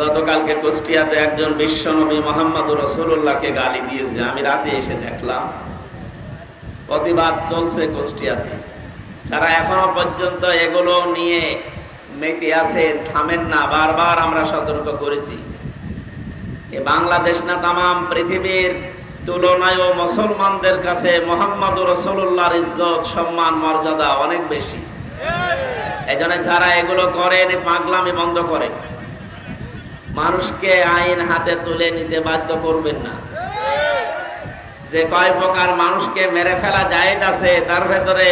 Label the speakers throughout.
Speaker 1: গতকালকে কুষ্টিয়াতে একজন বিশ্বনবী মোহাম্মদ রসুল্লাহকে গালি দিয়েছে। আমি রাতে এসে দেখলাম। প্রতিবাদ চলছে কুষ্টিয়াতে। যারা এখনও পর্যন্ত এগুলো নিয়ে মেতে আছে, থামেন না। বারবার আমরা সতর্ক করেছি। এ বাংলাদেশ না তাম পৃথিবীর তুলনায় মুসলমানদের কাছে মোহাম্মদ রসুল্লাহর ইজ্জত, সম্মান, মর্যাদা অনেক বেশি। এই জন্য যারা এগুলো করেন, পাগলামি বন্ধ করেন। মানুষকে আইন হাতে তুলে নিতে বাধ্য করবেন না। যে কয় প্রকার মানুষকে মেরে ফেলা যায় আছে, তার ভেতরে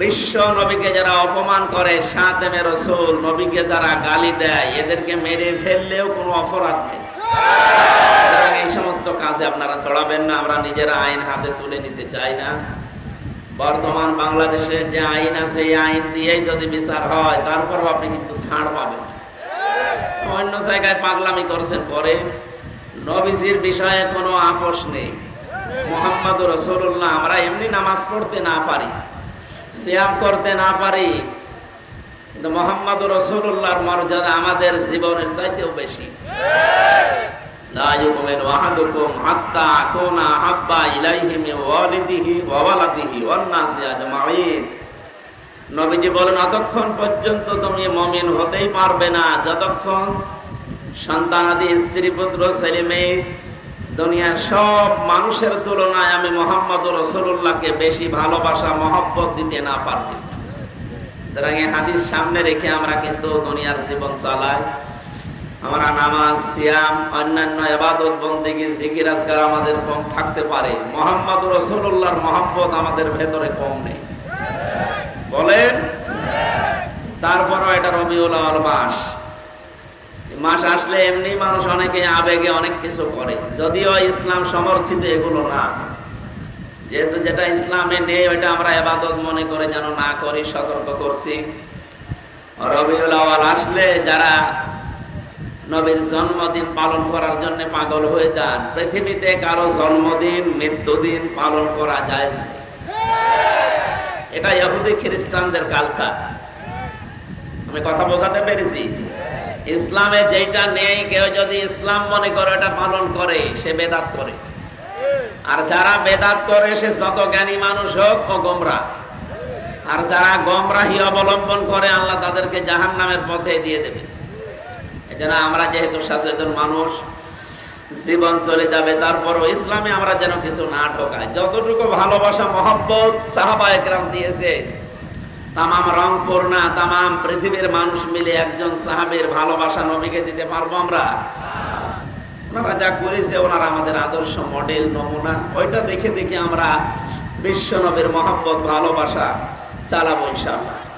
Speaker 1: বিশ্ব নবীকে যারা অপমান করে, সাতেমে রসুল নবীকে যারা গালি দেয়, এদেরকে মেরে ফেললেও কোনো অপরাধ নেই। এই সমস্ত কাজে আপনারা চড়াবেন না, আমরা নিজেরা আইন হাতে তুলে নিতে চাই না। বর্তমান বাংলাদেশের যে আইন আছে, এই আইন দিয়েই যদি বিচার হয়, তারপরও আপনি কিন্তু ছাড় পাবেন। অন্য জায়গায় পাগলামি করছেন পরে। নবীজির বিষয়ে কোনো আপোষ নেই। মোহাম্মদ রসুল্লাহ আমরা এমনি নামাজ পড়তে না পারি, সিয়াম করতে না পারি, কিন্তু মোহাম্মদ রসুল্লাহর মর্যাদা আমাদের জীবনের চাইতেও বেশি। হাত্তা ইলাইহি ওয়ালিদিহি ওয়া ওয়ালাদিহি ওয়ান নাসি আজমাইন। নবীজি বলেন অতক্ষণ পর্যন্ত তুমি মমিন হতেই পারবে না। যতক্ষণ সন্তানাদি স্ত্রী, পুত্র, ছেলে মেয়ে, দুনিয়ার সব মানুষের তুলনায় আমি মোহাম্মদ রসুল্লাহকে বেশি ভালোবাসা, মহব্বত দিতে না পারব। সুতরাং এই হাদিস সামনে রেখে আমরা কিন্তু দুনিয়ার জীবন চালাই। আমরা নামাজ, সিয়াম, অন্যান্য এবাদত বন্দিগি, জিকির আজকার আমাদের কম থাকতে পারে। মোহাম্মদ রসুল্লাহর মহব্বত আমাদের ভেতরে কম নেই। বলেন? তারপরও এটা রবিউল মাস। মাস আসলে এমনি মানুষ অনেকে আবেগে অনেক কিছু করে। যদিও ইসলাম সমর্থিত এগুলো না। যেহেতু যেটা ইসলামে নেই, ওইটা আমরা এবাদত মনে করে যেন না করি, সতর্ক করছি। রবিউল আওয়াল আসলে যারা নবীর জন্মদিন পালন করার জন্য পাগল হয়ে যান, পৃথিবীতে কারও জন্মদিন, মৃত্যুদিন পালন করা যায় এটা ইহুদি খ্রিস্টানদের কালচার আমি কথা বোঝাতে পেরেছি। ইসলামে যেটা নেই, কেউ যদি ইসলাম মনে করে এটা পালন করে, সে বেদাত করে। আর যারা বেদাত করে, সে যত জ্ঞানী মানুষ হোক ও গোমরা। আর যারা গমরাহি অবলম্বন করে, আল্লাহ তাদেরকে জাহান নামের পথে দিয়ে দেবে। এজন্য আমরা যেহেতু সচেতন মানুষ জীবন চলে যাবে, তারপরও ইসলামে আমরা যেন কিছু না ঢোকাই যতটুকু ভালোবাসা, মহব্বত সাহাবা একরাম দিয়েছে, তামাম রংপুর না, তামাম পৃথিবীর মানুষ মিলে একজন সাহাবের ভালোবাসা নবীকে দিতে পারব আমরা? ওনারা যা করেছে, ওনারা আমাদের আদর্শ মডেল, নমুনা। ওইটা দেখে দেখে আমরা বিশ্ব নবীর মহব্বত, ভালোবাসা চালাবো ইনশাআল্লাহ।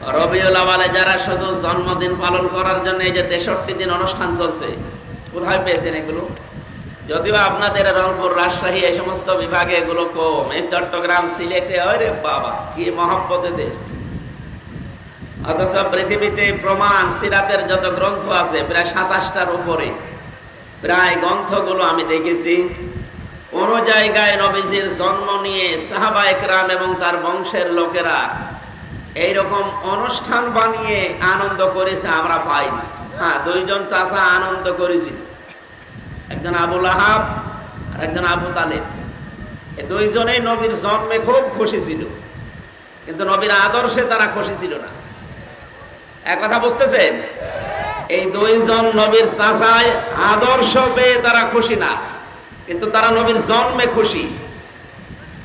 Speaker 1: রবিউল আওয়ালে যারা শুধু জন্মদিন পালন করার জন্য এই যে তেষট্টি দিন অনুষ্ঠান চলছে, কোথায় পেয়েছেন এগুলো? যদিও আপনাদের রংপুর রাজশাহী এই সমস্ত বিভাগে এগুলো কম। এই চট্টগ্রাম, সিলেটে বাবা, কি অথচ পৃথিবীতে প্রমাণ, সিরাতের যত গ্রন্থ আছে, প্রায় সাতাশটার উপরে। প্রায় গ্রন্থগুলো আমি দেখেছি। কোন জায়গায় নবীজির জন্ম নিয়ে সাহাবা একরাম এবং তার বংশের লোকেরা এইরকম অনুষ্ঠান বানিয়ে আনন্দ করেছে আমরা পাইনি। হ্যাঁ দুইজন চাষা আনন্দ করেছিল। একজন আবুল আহাব আর একজন আবু তালেব। এই দুইজনেই নবীর জন্মে খুব খুশি ছিল। কিন্তু নবীর আদর্শে তারা খুশি ছিল না। এক কথা বুঝতেছেন? এই দুইজন নবীর চাষায় আদর্শ পেয়ে তারা খুশি না। কিন্তু তারা নবীর জন্মে খুশি।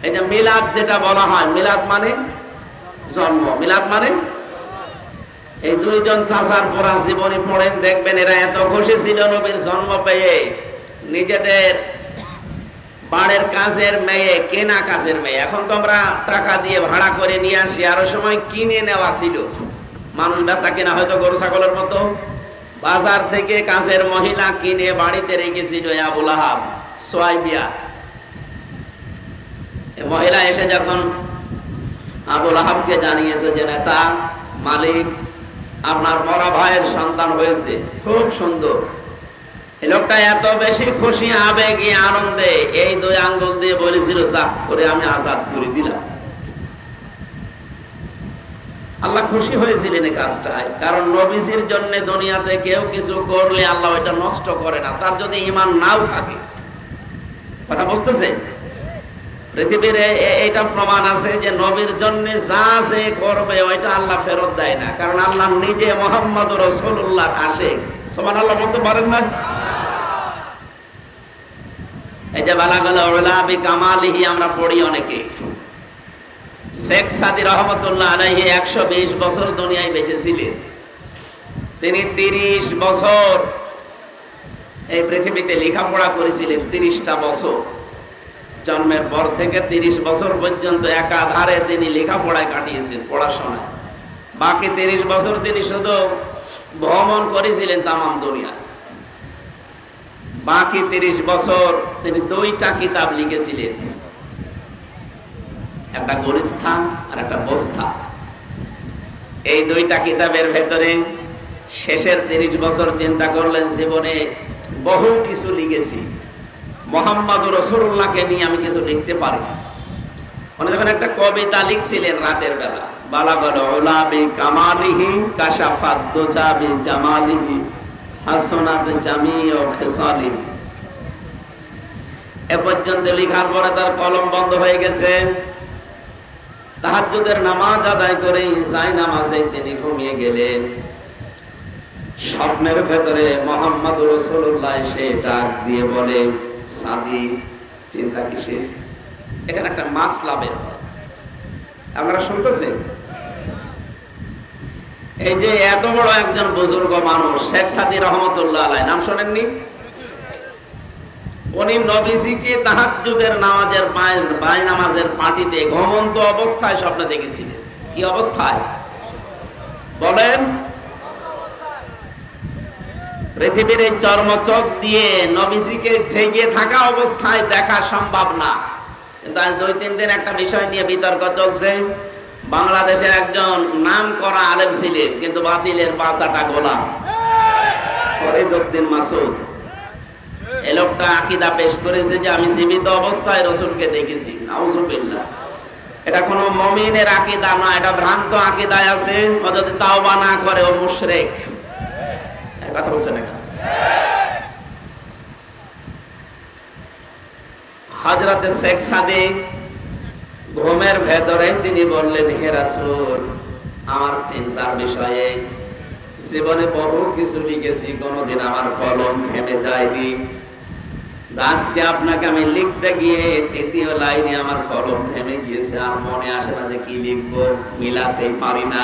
Speaker 1: এই যে মিলাদ যেটা বলা হয়, মিলাদ মানে? জন্ম। মিলাদ মানে? এই দুইজন চাচার পড়া জীবনী পড়েন, দেখবেন এরা এত খুশি ছিল নবীর জন্ম পেয়ে। নিজেদের বাড়ির কাজের মেয়ে, কেনা কাজের মেয়ে। এখন তো আমরা টাকা দিয়ে ভাড়া করে নিয়ে আসি, আরও সময় কিনে নেওয়া ছিল। মানুষ বেচা কিনা হয়তো গরু, ছাগলের মতো। বাজার থেকে কাজের মহিলা কিনে বাড়িতে রেখেছিল আবুল আহাব, সোয়াইবিয়া। মহিলা এসে যখন আবুল আহাবকে জানিয়েছে যে, নেতা, মালিক, আপনার বড় ভাইয়ের সন্তান হয়েছে। খুব সুন্দর। লোকটা এত বেশি খুশি, আবেগে, আনন্দে এই দুই আঙ্গুল দিয়ে বলেছিল যা করে আমি আজাদ করে দিলাম। আল্লাহ খুশি হয়েছিলেন এই কাজটায়। কারণ নবীজির জন্য দুনিয়াতে কেউ কিছু করলে আল্লাহ এটা নষ্ট করে না। তার যদি ইমান নাও থাকে, কথা বুঝতেছে পৃথিবীর এটা প্রমাণ আছে যে নবীর জন্য যা যে করবে, ওইটা আল্লাহ ফেরত দেয় না। কারণ আল্লাহ নিজে মোহাম্মদ রসুল্লাহ আসে সমান আল্লাহ বলতে পারেন না? এই যে বালাগালা ওলাবি কামালিহি আমরা পড়ি অনেকে। শেখ সাদি রহমতুল্লাহ আলাইহি একশো বিশ বছর দুনিয়ায় বেঁচে ছিলেন তিনি তিরিশ বছর এই পৃথিবীতে লেখাপড়া করেছিলেন, তিরিশটা বছর। জন্মের পর থেকে তিরিশ বছর পর্যন্ত একাধারে তিনি লেখাপড়ায় কাটিয়েছেন, পড়াশোনায়। বাকি তিরিশ বছর তিনি শুধু ভ্রমণ করেছিলেন তামাম দুনিয়ায়। বাকি তিরিশ বছর তিনি দুইটা কিতাব লিখেছিলেন। একটা গরিস্থান আর একটা বস্থা। এই দুইটা কিতাবের ভেতরে শেষের তিরিশ বছর চিন্তা করলেন, জীবনে বহু কিছু লিখেছি। মোহাম্মদ রসুল্লাহকে নিয়ে আমি কিছু লিখতে পারি উনি যখন একটা কবিতা লিখছিলেন রাতের বেলা ওলাবি কামালিহি তার কলম বন্ধ হয়ে গেছে। তাহাজ্জুদের নামাজ আদায় করে নামাজে তিনি ঘুমিয়ে গেলেন। স্বপ্নের ভেতরে মোহাম্মদ রসুল্লাহ সে ডাক দিয়ে বলে সাদি চিন্তা কিসের? এখানে একটা মাছ লাভের আপনারা শুনতেছেন? এই যে এত বড় একজন বুজুর্গ মানুষ, শেখ সাদি রহমতুল্লাহ আলাই, নাম শোনেননি? উনি নবীজিকে তাহাজ্জুদের নামাজের বাই নামাজের পার্টিতে ঘমন্ত অবস্থায় স্বপ্ন দেখেছিলেন। কি অবস্থায়? বলেন পৃথিবীর এই চর্মচক দিয়ে নবীজিকে ছেগে থাকা অবস্থায় দেখা সম্ভব না। কিন্তু আজ দুই তিন দিন একটা বিষয় নিয়ে বিতর্ক চলছে। বাংলাদেশের একজন নাম করা আলেম ছিলেন কিন্তু বাতিলের পাঁচাটা গোলাম। ফরিদুদ্দিন মাসুদ। এ লোকটা আকিদা পেশ করেছে যে আমি জীবিত অবস্থায় রসুলকে দেখেছি। নাউজুবিল্লাহ। এটা কোন মমিনের আকিদা না, এটা ভ্রান্ত আকিদায় আছে। ও যদি তাওবা না করে, ও মুশরিক। কথা বলছেন এখানে হজরতে শেখ সাদি ঘুমের ভেতরে তিনি বললেন, হে রাসূল, আমার চিন্তার বিষয়ে জীবনে বহু কিছু লিখেছি, কোনোদিন আমার কলম থেমে যায়নি। আজকে আপনাকে আমি লিখতে গিয়ে তৃতীয় লাইনে আমার কলম থেমে গিয়েছে, আর মনে আসে না যে কি লিখব মিলাতে পারি না।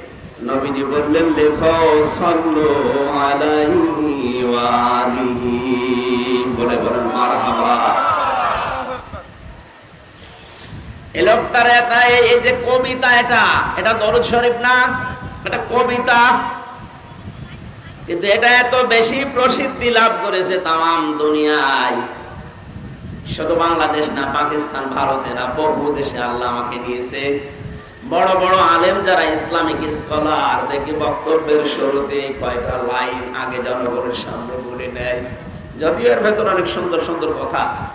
Speaker 1: নবীজি বললেন, লেখো আলাইহি বলে বলেন কিন্তু এটা এত বেশি প্রসিদ্ধি লাভ করেছে দুনিয়ায়। শুধু বাংলাদেশ না, পাকিস্তান, ভারতেরা বহু দেশে আল্লাহ আমাকে নিয়েছে বড় বড় আলেম যারা ইসলামিক স্কলার, দেখি বক্তব্যের শুরুতে কয়টা লাইন আগে জনগণের সামনে বলে নেয়। যদিও এর ভেতর অনেক সুন্দর সুন্দর কথা আছে।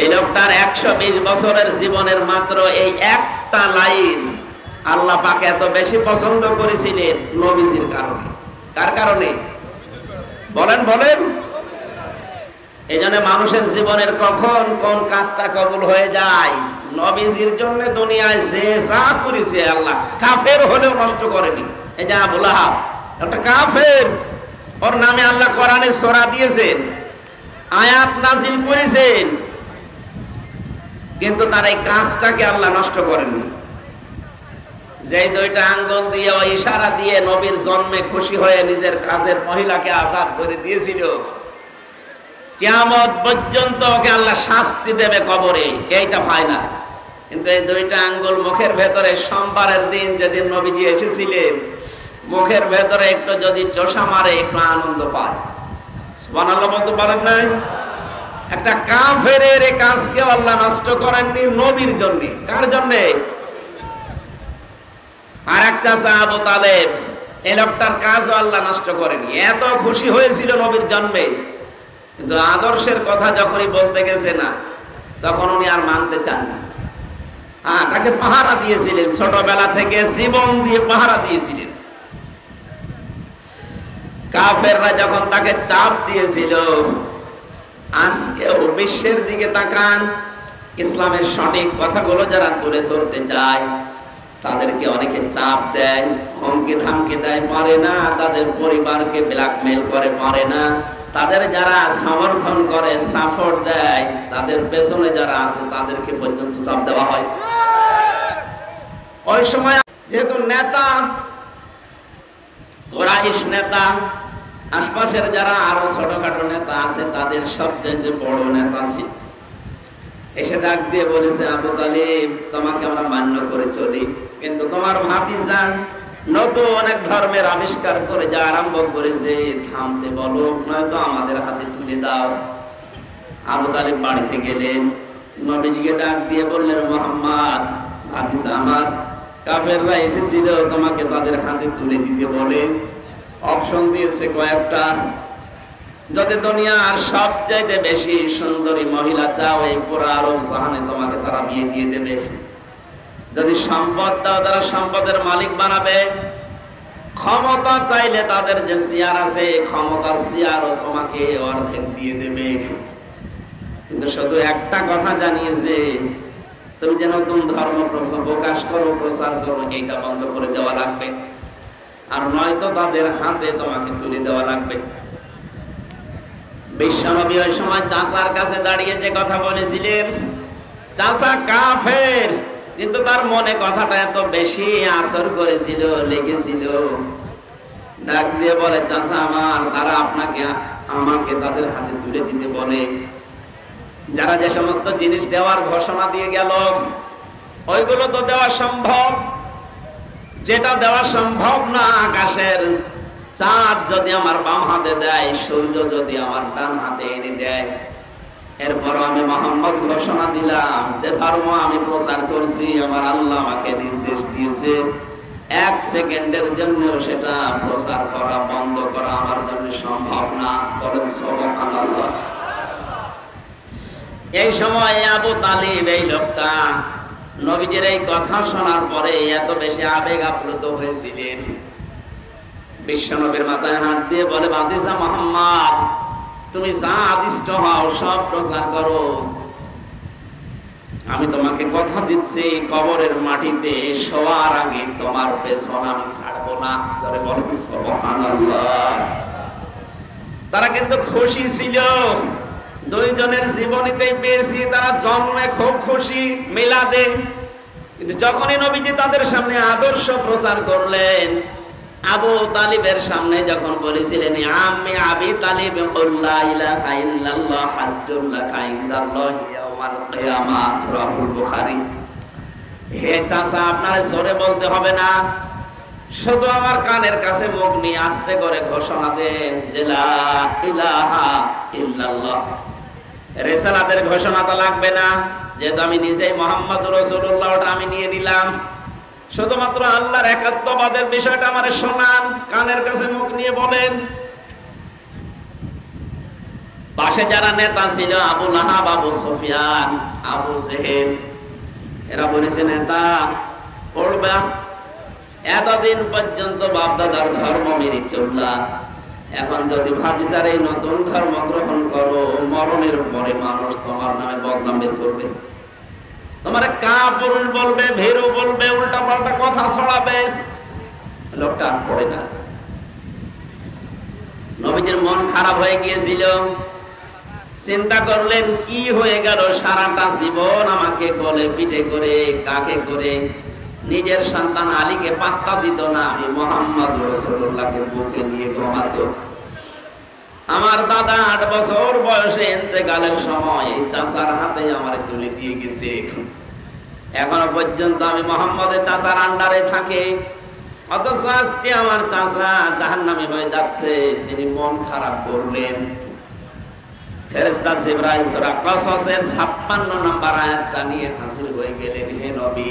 Speaker 1: এই লোকটার একশো বিশ বছরের জীবনের মাত্র এই একটা লাইন আল্লাহ পাকে এত বেশি পছন্দ করেছিলেন নবীজির কারণে। কার কারণে? বলেন বলেন। এই মানুষের জীবনের কখন কোন কাজটা কবুল হয়ে যায়? নবীজির জন্য দুনিয়ায় যে যা করেছে আল্লাহ, কাফের হলেও নষ্ট করেনি। আবুল আহাব একটা কাফের, ওর নামে আল্লাহ কোরআনে সরা দিয়েছেন, আয়াত নাজিল করেছেন, কিন্তু তার এই কাজটাকে আল্লাহ নষ্ট করেননি। যে দুইটা আঙ্গুল দিয়ে ওই ইশারা দিয়ে নবীর জন্মে খুশি হয়ে নিজের কাজের মহিলাকে আজাদ করে দিয়েছিল, কেয়ামত পর্যন্ত ওকে আল্লাহ শাস্তি দেবে কবরে, এইটা ফাইনাল কিন্তু এই দুইটা আঙ্গুল মুখের ভেতরে সোমবারের দিন যেদিন নবীজি এসেছিলেন, মুখের ভেতরে একটু যদি চোষা মারে, একটু আনন্দ পায়। বলতে পারেন নাই? একটা কাফেরের এই কাজকে আল্লাহ নষ্ট করেননি নবীর জন্য। কার জন্য? আর এক চাচা আবু তালেব, এই লোকটার কাজও আল্লাহ নষ্ট করেনি এত খুশি হয়েছিল নবীর জন্মে। কিন্তু আদর্শের কথা যখনই বলতে গেছে না, তখন উনি আর মানতে চান না। তাকে পাহারা দিয়েছিলেন। ছোটবেলা থেকে জীবন দিয়ে পাহারা দিয়েছিলেন। কাফেররা যখন তাকে চাপ দিয়েছিল, আজকেও বিশ্বের দিকে তাকান, ইসলামের সঠিক কথাগুলো যারা তুলে ধরতে চায়, তাদেরকে অনেকে চাপ দেয় হুমকি ধামকি দেয়, পারে না, তাদের পরিবারকে ব্ল্যাকমেল করে, পারে না। তাদের যারা সমর্থন করে সাপোর্ট দেয়, তাদের পেছনে যারা আছে, তাদেরকে পর্যন্ত চাপ দেওয়া হয়। ওই সময় যেহেতু নেতা, কোরাইশ নেতা, আশপাশের যারা আরও ছোটখাটো নেতা আছে, তাদের সবচেয়ে বড় নেতা ছিল এসে ডাক দিয়ে বলেছে, আবু তালিব, তোমাকে আমরা মান্য করে চলি। কিন্তু তোমার ভাতিজা নতুন অনেক ধর্মের আবিষ্কার করে যা আরম্ভ করেছে, থামতে বলো, নয়তো আমাদের হাতে তুলে দাও। আবু তালিব বাড়িতে গেলেন, নবীজিকে ডাক দিয়ে বললেন, মোহাম্মদ আমার, কাফেররা এসেছিল, তোমাকে তাদের হাতে তুলে দিতে বলে। অপশন দিয়েছে কয়েকটা। যদি দুনিয়ার সবচাইতে বেশি সুন্দরী মহিলা চাও, এই পুরো আরব জাহানে তোমাকে তারা বিয়ে দিয়ে দেবে। যদি সম্পদ দাও, তারা সম্পদের মালিক বানাবে। ক্ষমতা চাইলে তাদের যে চেয়ার আছে, ক্ষমতার চেয়ারও তোমাকে অর্ধেক দিয়ে দেবে। কিন্তু শুধু একটা কথা জানিয়েছে, তুমি যে নতুন ধর্ম প্রকাশ করো, প্রচার করো, এইটা বন্ধ করে দেওয়া লাগবে। আর নয়তো তাদের হাতে তোমাকে তুলে দেওয়া লাগবে। বিশ্বনবী ওই সময় চাষার কাছে দাঁড়িয়ে যে কথা বলেছিলেন চাষা কাফের কিন্তু তার মনে কথাটা এত বেশি আসর করেছিল, লেগেছিল। ডাক দিয়ে বলে চাষা আমার, তারা আপনাকে, আমাকে তাদের হাতে তুলে দিতে বলে। যারা যে সমস্ত জিনিস দেওয়ার ঘোষণা দিয়ে গেল, ওইগুলো তো দেওয়া সম্ভব। যেটা দেওয়া সম্ভব না আকাশের, চাঁদ যদি আমার বাম হাতে দেয়, সূর্য যদি আমার ডান হাতে এনে দেয় এরপর আমি মোহাম্মদ ঘোষণা দিলাম যে ধর্ম আমি প্রচার করছি, আমার আল্লাহ আমাকে নির্দেশ দিয়েছে। এক সেকেন্ডের জন্য সেটা প্রচার করা, বন্ধ করা আমার জন্য সম্ভব না সুবহানাল্লাহ। এই সময় আবু তালিব, এই লোকটা নবীজির এই কথা শোনার পরে এত বেশি আবেগ আপ্লুত হয়েছিলেন। বিশ্বনবীর মাথায় হাত দিয়ে বলে বাদিসা মোহাম্মদ তুমি যা আদিষ্ট হও, সব প্রচার করো। আমি তোমাকে কথা দিচ্ছি, কবরের মাটিতে শোয়ার আগে তোমার পেছন আমি ছাড়বো না। ধরে বলো তারা কিন্তু খুশি ছিল। দুইজনের জীবনীতেই পেয়েছি, তারা জন্মে খুব খুশি মিলাদে। কিন্তু যখনই নবীজি তাদের সামনে আদর্শ প্রচার করলেন আবু তালিবের সামনে যখন বলেছিলেন আমি আবি তালিব শুধু আমার কানের কাছে মুখ নিয়ে আস্তে করে ঘোষণা দেন ইলাহা ঘোষণা লাগবে না। যেহেতু আমি নিজেই মোহাম্মদ রসুল্লাহ আমি নিয়ে নিলাম। শুধুমাত্র আল্লাহর একাত্মবাদের বিষয়টা আমার শোনান, কানের কাছে মুখ নিয়ে বলেন। পাশে যারা নেতা ছিল, আবু লাহাব, আবু সুফিয়ান, আবু জেহেল, এরা বলেছে, নেতা, পড়বা। এতদিন পর্যন্ত বাপদাদার ধর্ম মেনে চললা। এখন যদি ভাতিসার এই নতুন ধর্ম গ্রহণ করো, মরণের পরে মানুষ তোমার নামে বদনাম বের করবে। তোমার কাপুরুষ বলবে, ভেরু বলবে উল্টা পাল্টা কথা ছড়াবে। লোকটা পড়ে না। নবীজির মন খারাপ হয়ে গিয়েছিল। চিন্তা করলেন, কি হয়ে গেল সারাটা জীবন আমাকে গলে পিঠে করে, কাকে করে? নিজের সন্তান আলীকে পাত্তা দিত না। আমি মোহাম্মদ রসুল্লাহকে বুকে নিয়ে ঘুমাতো আমার দাদা আট বছর বয়সে এতেকালের সময় চাচার হাতে আমার তুলে দিয়ে গেছে। এখনও পর্যন্ত আমি মোহাম্মদের চাচার আন্ডারে থাকি। অথচ আজকে আমার চাচা জাহান্নামি হয়ে যাচ্ছে, তিনি মন খারাপ করলেন। কসসের 56 নম্বর আয়াতটা নিয়ে হাজির হয়ে গেলেন, হে নবী।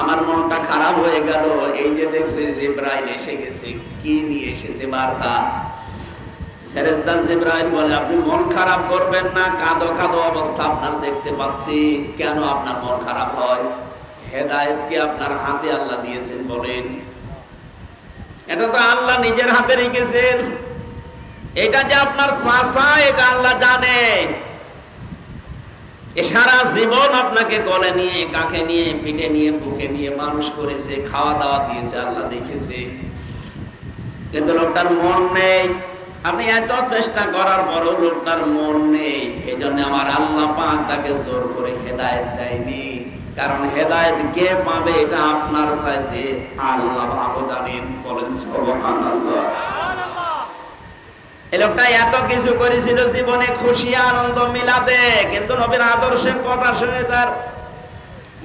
Speaker 1: আমার মনটা খারাপ হয়ে গেল। এই যে দেখছে জিব্রাইল এসে গেছে, কি নিয়ে এসেছে বার্তা? ফেরেস্তা জিব্রাইল বলে, আপনি মন খারাপ করবেন না, কাঁদো কাঁদো অবস্থা আপনার দেখতে পাচ্ছি। কেন আপনার মন খারাপ হয়? হেদায়েত কি আপনার হাতে আল্লাহ দিয়েছেন বলেন? এটা তো আল্লাহ নিজের হাতে রেখেছেন। এটা যে আপনার চাষা এটা আল্লাহ জানে। এ সারা জীবন আপনাকে গলে নিয়ে কাকে নিয়ে, পিঠে নিয়ে, বুকে নিয়ে মানুষ করেছে, খাওয়া দাওয়া দিয়েছে, আল্লাহ দেখেছে। কিন্তু লোকটার মন নেই। আপনি এত চেষ্টা করার পরও লোকটার মন নেই। এই জন্য আমার আল্লাহ পাক তাকে জোর করে হেদায়েত দেয়নি। কারণ হেদায়েত কে পাবে এটা আপনার চাইতে আল্লাহ ভালো জানেন বলেন, সুবহানাল্লাহ। লোকটা এত কিছু করেছিল জীবনে খুশি, আনন্দ মিলাতে কিন্তু নবীর আদর্শের কথা শুনে তার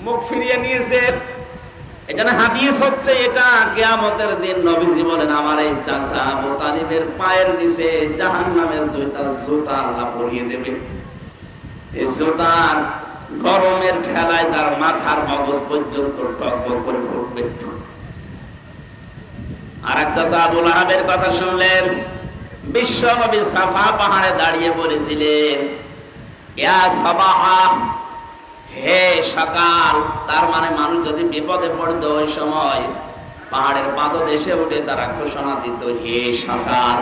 Speaker 1: মুখ ফিরিয়ে নিয়েছে। এখানে হাদিস হচ্ছে এটা, কেয়ামতের দিন আমার এই পায়ের নিচে জাহান্নামের জুতা জুতা আল্লাহ পরিয়ে দেবে। এই জুতার গরমের ঠেলায় তার মাথার মগজ পর্যন্ত টকবক করে ফুটবে। আর এক চাচা আবুল আহাবের কথা শুনলেন। বিশ্ব নবী সাফা পাহাড়ে দাঁড়িয়ে বলেছিলেন হে সকাল। তার মানে মানুষ যদি বিপদে পড়তো ওই সময়, পাহাড়ের পাদদেশে উঠে তারা ঘোষণা দিত, হে সকাল,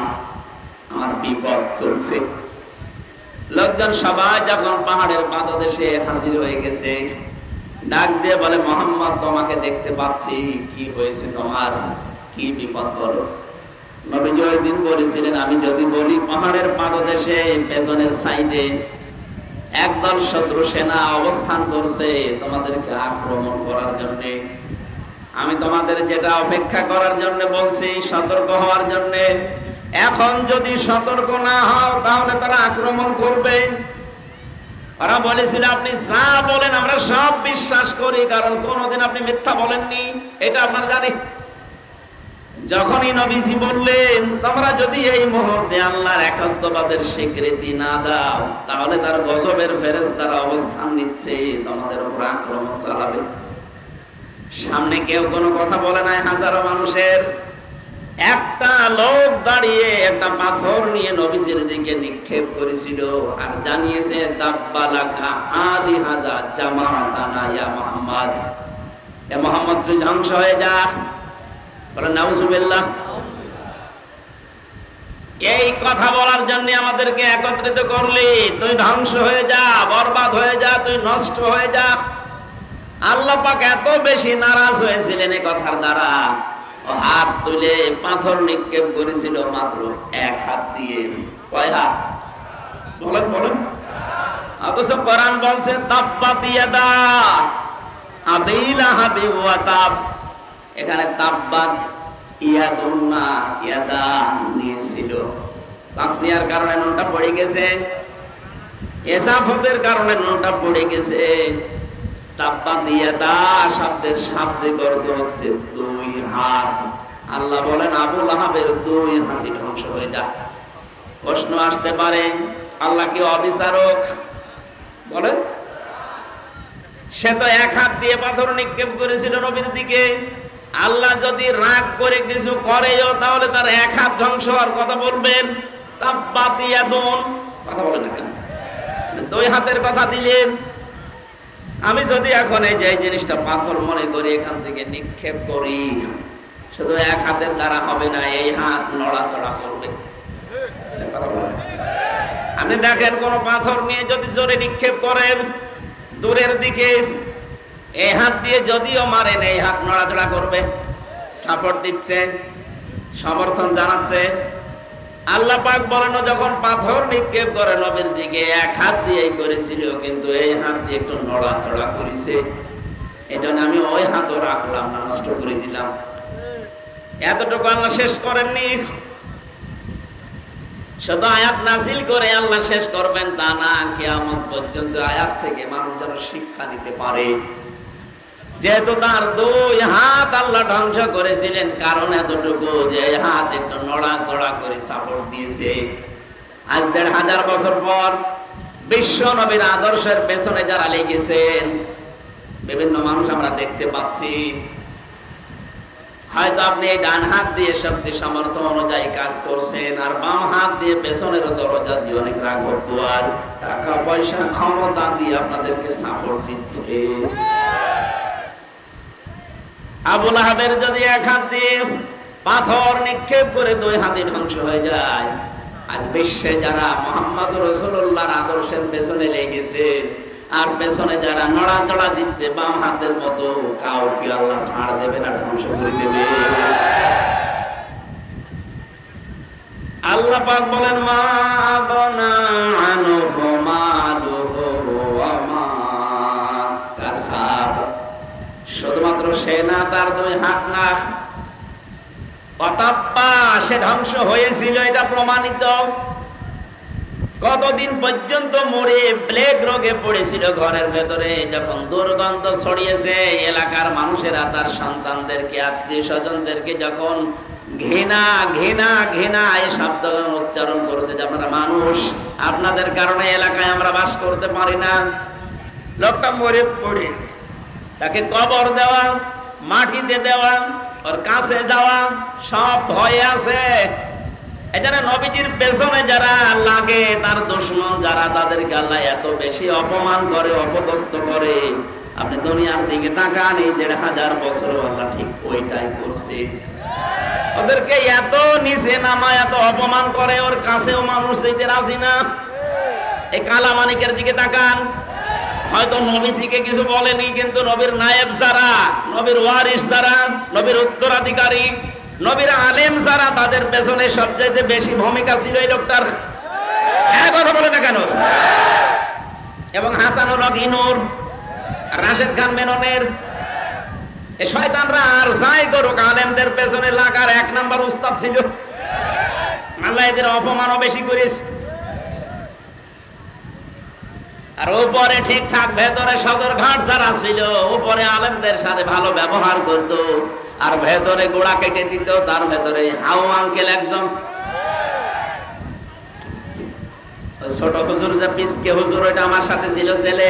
Speaker 1: আমার বিপদ চলছে। লোকজন সবাই যখন পাহাড়ের পাদদেশে হাজির হয়ে গেছে, ডাক দিয়ে বলে, মোহাম্মদ, তোমাকে দেখতে পাচ্ছি। কি হয়েছে তোমার? কি বিপদ বলো? নবীজি ওই দিন বলেছিলেন, আমি যদি বলি পাহাড়ের পাদদেশে, পেছনের সাইডে একদল শত্রু সেনা অবস্থান করছে, তোমাদেরকে আক্রমণ করার জন্য, আমি তোমাদের যেটা অপেক্ষা করার জন্য বলছি, সতর্ক হওয়ার জন্য, এখন যদি সতর্ক না হও, তাহলে তারা আক্রমণ করবে। ওরা বলেছিল, আপনি যা বলেন, আমরা সব বিশ্বাস করি, কারণ কোনোদিন আপনি মিথ্যা বলেননি, এটা আপনার জানি যখনই নবীজি বললেন, তোমরা যদি এই মুহূর্তে আল্লাহর একাত্মবাদের স্বীকৃতি না দাও, তাহলে তার গজবের ফেরেস তারা অবস্থান নিচ্ছে, তোমাদের উপর আক্রমণ চালাবে। সামনে কেউ কোনো কথা বলে নাই হাজারো মানুষের। একটা লোক দাঁড়িয়ে একটা পাথর নিয়ে নবীজির দিকে নিক্ষেপ করেছিল আর জানিয়েছে, দাব্বালাকা আদি হাদা জামাতানা ইয়া মুহাম্মদ। এ মুহাম্মদ তুই ধ্বংস হয়ে যা। এই কথা বলার জন্য আমাদেরকে একত্রিত করলি। তুই ধ্বংস হয়ে যা, বরবাদ হয়ে যা, তুই নষ্ট হয়ে যা। আল্লাহ পাক এত বেশি নারাজ হয়েছিলেন এই কথার দ্বারা। হাত তুলে পাথর নিক্ষেপ করেছিল মাত্র এক হাত দিয়ে। কয় হাত? বলেন বলেন। অথচ কোরআন বলছে তাব্বাত ইয়াদা আবিলা হাবি ওয়া তাব। এখানে তাব্বাত ইয়াদুন না ইয়াদা নিয়েছিল তাসনিয়ার কারণে নুনটা পড়ে গেছে। এসাফতের কারণে নুনটা পড়ে গেছে। ইয়াদা শব্দের হচ্ছে দুই হাত। আল্লাহ বলেন আবুল আহাবের দুই হাতি ধ্বংস হয়ে যা প্রশ্ন আসতে পারে, আল্লাহ কি অবিচারক? বলেন, সে তো এক হাত দিয়ে পাথর নিক্ষেপ করেছিল নবীর দিকে। আল্লাহ যদি রাগ করে কিছু করেও, তাহলে তার এক হাত ধ্বংস হওয়ার কথা বলবেন। কথা বলেন কেন? দুই হাতের কথা দিলেন। আমি যদি এখন এই যে জিনিসটা পাথর মনে করি, এখান থেকে নিক্ষেপ করি, শুধু এক হাতের দ্বারা হবে না, এই হাত নড়াচড়া করবে। কথা বলেন। আপনি দেখেন, কোন পাথর নিয়ে যদি জোরে নিক্ষেপ করেন, দূরের দিকে এই হাত দিয়ে যদিও মারেন এই হাত নড়াচড়া করবে। সাপোর্ট দিচ্ছে, সমর্থন জানাচ্ছে। আল্লাহ পাক বলেন যখন পাথর নিক্ষেপ করে নবীর দিকে, এক হাত দিয়েই করেছিল, কিন্তু এই হাত দিয়ে একটু নড়াচড়া করেছে। এই জন্য আমি ওই হাতও রাখলাম না নষ্ট করে দিলাম। এতটুকু আল্লাহ শেষ করেননি। শুধু আয়াত নাসিল করে আল্লাহ শেষ করবেন, তা না, কেয়ামত পর্যন্ত আয়াত থেকে মানুষ যেন শিক্ষা নিতে পারে। যেহেতু তার দুই হাত আল্লাহ ধ্বংস করেছিলেন, কারণ এতটুকু যে হাত একটু নড়াচড়া করে সাপোর্ট দিয়েছে। আজ দেড় হাজার বছর পর বিশ্ব নবীর আদর্শের পেছনে যারা লেগেছেন, বিভিন্ন মানুষ আমরা দেখতে পাচ্ছি। হয়তো আপনি এই ডান হাত দিয়ে শক্তি সামর্থ্য অনুযায়ী কাজ করছেন, আর বাম হাত দিয়ে পেছনের দরজা দিয়ে অনেক রাঘব টাকা পয়সা ক্ষমতা দিয়ে আপনাদেরকে সাপোর্ট দিচ্ছে। আবুল আহাবের যদি এক হাত দিয়ে পাথর নিক্ষেপ করে দুই হাতে ধ্বংস হয়ে যায়, আজ বিশ্বে যারা মোহাম্মদ রসুল্লাহর আদর্শের পেছনে লেগেছে আর পেছনে যারা নড়াচড়া দিচ্ছে বাম হাতের মতো, কাউকে আল্লাহ ছাড় দেবে না, ধ্বংস করে দেবে। আল্লাহ পাক বলেন, মা বনা আনহু মালুহু সে না তার দুই হাত না অতাপ্পা, সে ধ্বংস হয়েছিল, এটা প্রমাণিত। কতদিন পর্যন্ত মরে প্লেগ রোগে পড়েছিল ঘরের ভেতরে। যখন দুর্গন্ধ ছড়িয়েছে, এলাকার মানুষেরা তার সন্তানদেরকে আত্মীয় স্বজনদেরকে যখন ঘৃণা ঘৃণা ঘৃণা, এই শব্দ উচ্চারণ করেছে যে আপনারা মানুষ, আপনাদের কারণে এলাকায় আমরা বাস করতে পারি না। লোকটা মরে পড়ে। তাকে কবর দেওয়া, মাটিতে দেওয়া, ওর কাছে যাওয়া, সব ভয় আছে। এখানে নবীজির পেছনে যারা লাগে, তার দুশ্মন যারা, তাদেরকে আল্লাহ এত বেশি অপমান করে, অপদস্থ করে। আপনি দুনিয়ার দিকে তাকান, এই দেড় হাজার বছর আল্লাহ ঠিক ওইটাই করছে। ওদেরকে এত নিচে নামা এত অপমান করে, ওর কাছেও মানুষ যেতে রাজি না। এই কালা মানিকের দিকে তাকান হয়তো নবীজিকে কিছু বলেনি, কিন্তু নবীর নায়েব যারা, নবীর ওয়ারিস যারা, নবীর উত্তরাধিকারী, নবীর আলেম যারা, তাদের পেছনে সবচাইতে বেশি ভূমিকা ছিল এই লোকটার। হ্যাঁ কথা বলে না কেন? এবং ইনুর রাশেদ খান শয়তানরা আর যাই করুক, আলেমদের পেছনে এক উস্তাদ ছিল। এদের অপমানও বেশি করেছে। আর উপরে ঠিকঠাক ভেতরে সদর ঘাট যারা ছিল, উপরে আলেমদের সাথে ভালো ব্যবহার করত। আর ভেতরে গোড়া কেটে দিত, তার ভেতরে হাউ আঙ্কেল একজন। ছোট হুজুর যে পিসকে হুজুর, ওইটা আমার সাথে ছিল ছেলে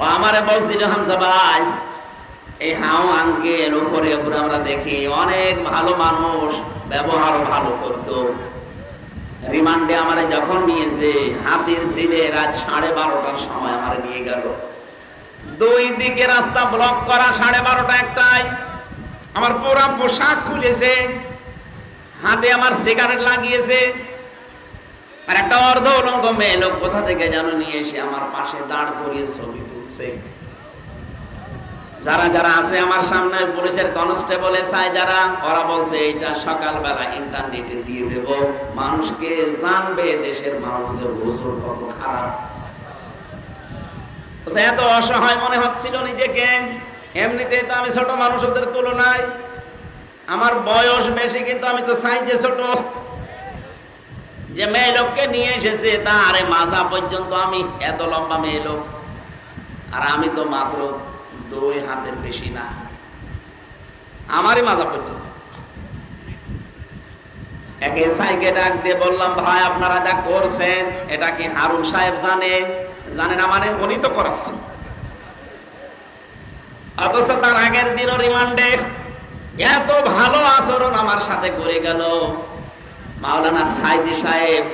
Speaker 1: ও আমারে বলছিল হামসা ভাই, এই হাউ আঙ্কেল, উপরে উপরে আমরা দেখি, অনেক ভালো মানুষ ব্যবহার ভালো করতো। রিমান্ডে আমারে যখন নিয়েছে, হাতির ছিলে রাত সাড়ে বারোটার সময় আমার নিয়ে গেল। দুই দিকে রাস্তা ব্লক করা সাড়ে বারোটা একটাই আমার পুরা পোশাক খুলেছে, হাতে আমার সিগারেট লাগিয়েছে। আর একটা অর্ধ উলঙ্গ মেয়ে লোক কোথা থেকে যেন নিয়ে এসে আমার পাশে দাঁড় করিয়ে ছবি তুলছে। যারা যারা আছে আমার সামনে, পুলিশের কনস্টেবল, এসআই যারা, ওরা বলছে, এইটা সকালবেলা ইন্টারনেটে দিয়ে দেব। মানুষকে জানবে, দেশের মানুষের হুজুর কত খারাপ। এত অসহায় মনে হচ্ছিল নিজেকে। এমনিতে তো আমি ছোট মানুষ ওদের তুলনায় আমার বয়স বেশি, কিন্তু আমি তো সাইজে ছোট। যে মেয়ে লোককে নিয়ে এসেছে তা আরে মাজা পর্যন্ত আমি এত লম্বা মেয়ে লোক। আর আমি তো মাত্র দুই হাতের বেশি না। আমারই মাজা পর্যন্ত। একে সাইকে ডাক দিয়ে বললাম, ভাই, আপনারা যা করছেন, এটা কি হারুন সাহেব জানে? মানে উনি তো করাচ্ছে অথচ তার আগের দিনও রিমান্ডে, এত ভালো আচরণ আমার সাথে করে গেল। মাওলানা সাইদি সাহেব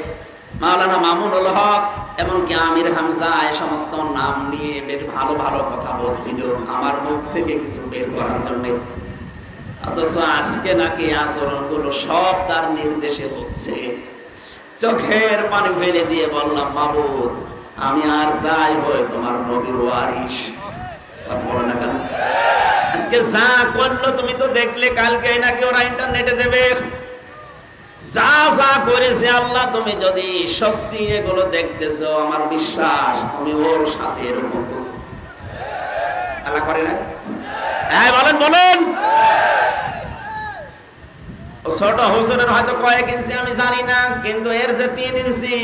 Speaker 1: মাওলানা মামুনুল হক এমনকি আমির হামজা এ সমস্ত নাম নিয়ে বেশ ভালো ভালো কথা বলছিল। আমার মুখ থেকে কিছু বের করার জন্য। অথচ আজকে নাকি আচরণগুলো সব তার নির্দেশে হচ্ছে। চোখের পানি ফেলে দিয়ে বললাম, মাবুদ, আমি আর যাই হই তোমার নবীর ওয়ারিস আজকে যা করল তুমি তো দেখলে, কালকে নাকি ওরা ইন্টারনেটে দেবে। যা যা করেছে আল্লাহ, তুমি যদি সত্যি এগুলো দেখতেছো, আমার বিশ্বাস তুমি ওর সাথে এরকম আল্লাহ করে না? হ্যাঁ বলেন বলেন। ছোট হুজুরের হয়তো কয়েক ইঞ্চি, আমি জানি না, কিন্তু এর যে তিন ইঞ্চি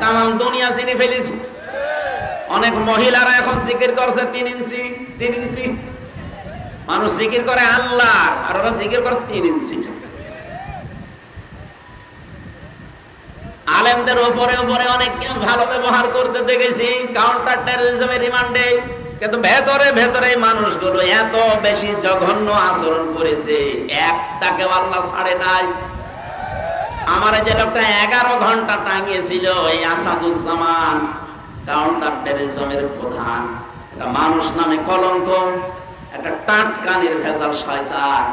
Speaker 1: তাম দুনিয়া চিনি ফেলেছি। অনেক মহিলারা এখন জিকির করছে, তিন ইঞ্চি তিন ইঞ্চি। মানুষ জিকির করে আল্লাহ, আর ওরা জিকির করছে তিন ইঞ্চি। আলেমদের উপরে উপরে অনেক ভালো ব্যবহার করতে দেখেছি কাউন্টার টেরোরিজমের রিমান্ডে কিন্তু ভেতরে ভেতরে মানুষগুলো এত বেশি জঘন্য আচরণ করেছে একটাকে আল্লাহ ছাড়ে নাই। আমার যে লোকটা এগারো ঘণ্টা টাঙিয়েছিল এই আসাদুজ্জামান কাউন্টার টেরোরিজমের প্রধান। মানুষ নামে কলঙ্ক, একটা টাটকানির ভেজাল শয়তান।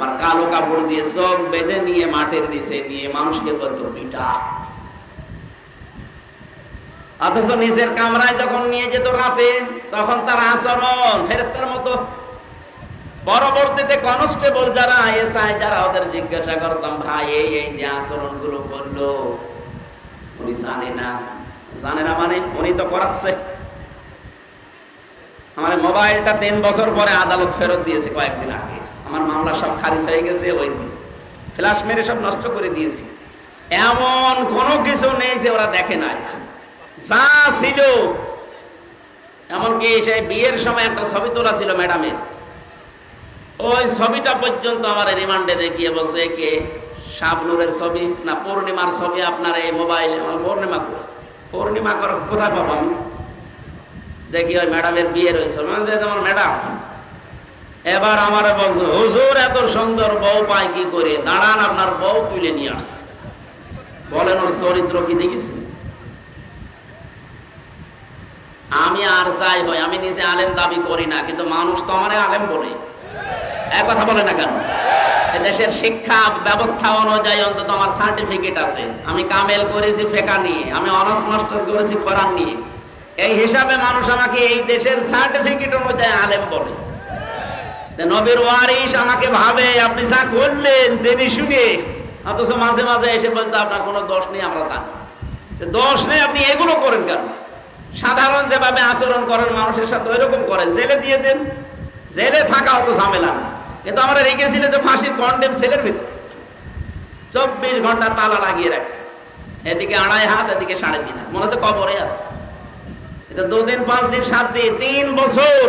Speaker 1: আমার কালো কাপড় দিয়ে চোখ বেঁধে নিয়ে মাটির নিচে নিয়ে মানুষকে বলতো পিটা অথচ নিজের কামরায় যখন নিয়ে যেত রাতে, তখন তার আচরণ ফেরেস্তার মতো। পরবর্তীতে কনস্টেবল যারা, এসআই যারা ওদের জিজ্ঞাসা করতাম, ভাই, এই এই যে আচরণগুলো করল, উনি জানে না। জানে না মানে উনি তো করাচ্ছে। আমার মোবাইলটা তিন বছর পরে আদালত ফেরত দিয়েছে কয়েকদিন আগে। আমার মামলা সব খারিজ হয়ে গেছে, ওই দিন। ফ্ল্যাশ মেরে সব নষ্ট করে দিয়েছি। এমন কোনো কিছু নেই যে ওরা দেখে নাই। যা ছিল, এমনকি সেই বিয়ের সময় একটা ছবি তোলা ছিল ম্যাডামের। ওই ছবিটা পর্যন্ত আমার রিমান্ডে দেখিয়ে বলছে কে? শাবনুরের ছবি না পূর্ণিমার ছবি আপনার এই মোবাইলে? আমার পূর্ণিমা পূর্ণিমা কর কোথায় পাবো আমি? দেখি ওই ম্যাডামের বিয়ে রয়েছে আমার ম্যাডাম এবার আমার বলছে, হুজুর, এত সুন্দর বউ পায় কি করে? দাঁড়ান, আপনার বউ তুলে নিয়ে আসছে। বলেন, ওর চরিত্র কি দেখেছি আমি আর চাই হই আমি নিজে আলেম দাবি করি না, কিন্তু মানুষ তো আমার আলেম বলে। এক কথা বলে না কেন? দেশের শিক্ষা ব্যবস্থা অনুযায়ী অন্তত আমার সার্টিফিকেট আছে। আমি কামেল করেছি ফেকা নিয়ে, আমি অনার্স মাস্টার্স করেছি কোরআন নিয়ে। এই হিসাবে মানুষ আমাকে এই দেশের সার্টিফিকেট অনুযায়ী আলেম বলে। আমাকে ভাবে, আপনি যা করলেন অথচ মাঝে মাঝে এসে আপনার কোনো দোষ নেই, আমরা দোষ নেই, আপনি এগুলো করেন কেন? সাধারণ যেভাবে আচরণ করেন, মানুষের সাথে ওইরকম করেন। জেলে দিয়ে দেন। জেলে থাকা অত ঝামেলা না। কিন্তু আমরা রেখেছিল যে ফাঁসির কন্ডেম সেলের ভিতর। চব্বিশ ঘণ্টা তালা লাগিয়ে রাখ এদিকে আড়াই হাত, এদিকে সাড়ে তিন হাত। মনে হচ্ছে কবরে আছে। এটা দুদিন পাঁচ দিন সাত দিন তিন বছর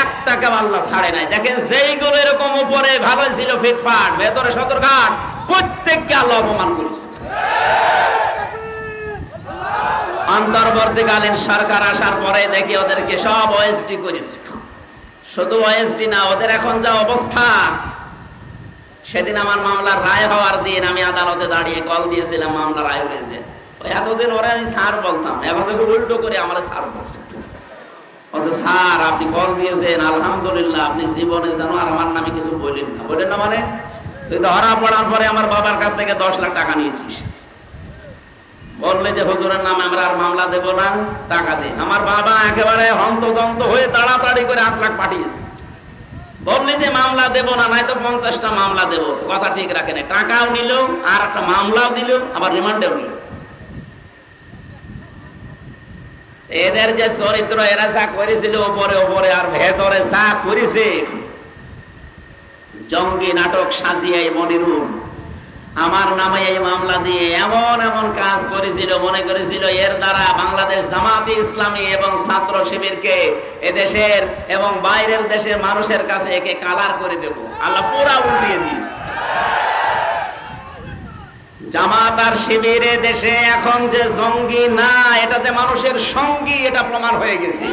Speaker 1: এক টাকা আল্লাহ ছাড়ে নাই। দেখেন যেইগুলো এরকম উপরে ভালো ছিল ফিটফাট ভেতরে সদরঘাট প্রত্যেককে আল্লাহ অপমান করেছে। অন্তর্বর্তীকালীন সরকার আসার পরে দেখি ওদেরকে সব করেছে। শুধু ওএসডি না, ওদের এখন যা অবস্থা। সেদিন আমার মামলার রায় হওয়ার দিন আমি আদালতে দাঁড়িয়ে কল দিয়েছিলাম মামলা রায় হয়েছে এতদিন ওরা আমি স্যার বলতাম এখন উল্টো করে আমার স্যার বলছে। বলছে স্যার, আপনি কল দিয়েছেন, আলহামদুলিল্লাহ, আপনি জীবনে যেন আর আমার নামে কিছু বললেন না। বললেন না মানে? তুই ধরা পড়ার পরে আমার বাবার কাছ থেকে দশ লাখ টাকা নিয়েছিস। বললে যে হুজুরের নামে আমরা আর মামলা দেব না, টাকা দে। আমার বাবা একেবারে হন্তদন্ত হয়ে তাড়াতাড়ি করে আট লাখ পাঠিয়েছে। বললি যে মামলা দেব না, নাই তো পঞ্চাশটা মামলা দেব। কথা ঠিক রাখে না টাকাও নিল আর একটা মামলাও দিল, আবার রিমান্ডেও নিল। এদের যে চরিত্র এরা যা করেছিল, ওপরে ওপরে আর ভেতরে যা করেছে। জঙ্গি নাটক সাজিয়ে মনিরুল। আমার নামে এই মামলা দিয়ে এমন এমন কাজ করেছিল, মনে করেছিল, এর দ্বারা বাংলাদেশ জামাতি ইসলামী এবং ছাত্র শিবিরকে এদেশের এবং বাইরের দেশের মানুষের কাছে একে কালার করে দেব। আল্লাহ পুরা উল্টিয়ে দিয়েছে। জামাত আর শিবিরে দেশে এখন যে জঙ্গি, না এটাতে মানুষের সঙ্গী, এটা প্রমাণ হয়ে গেছে।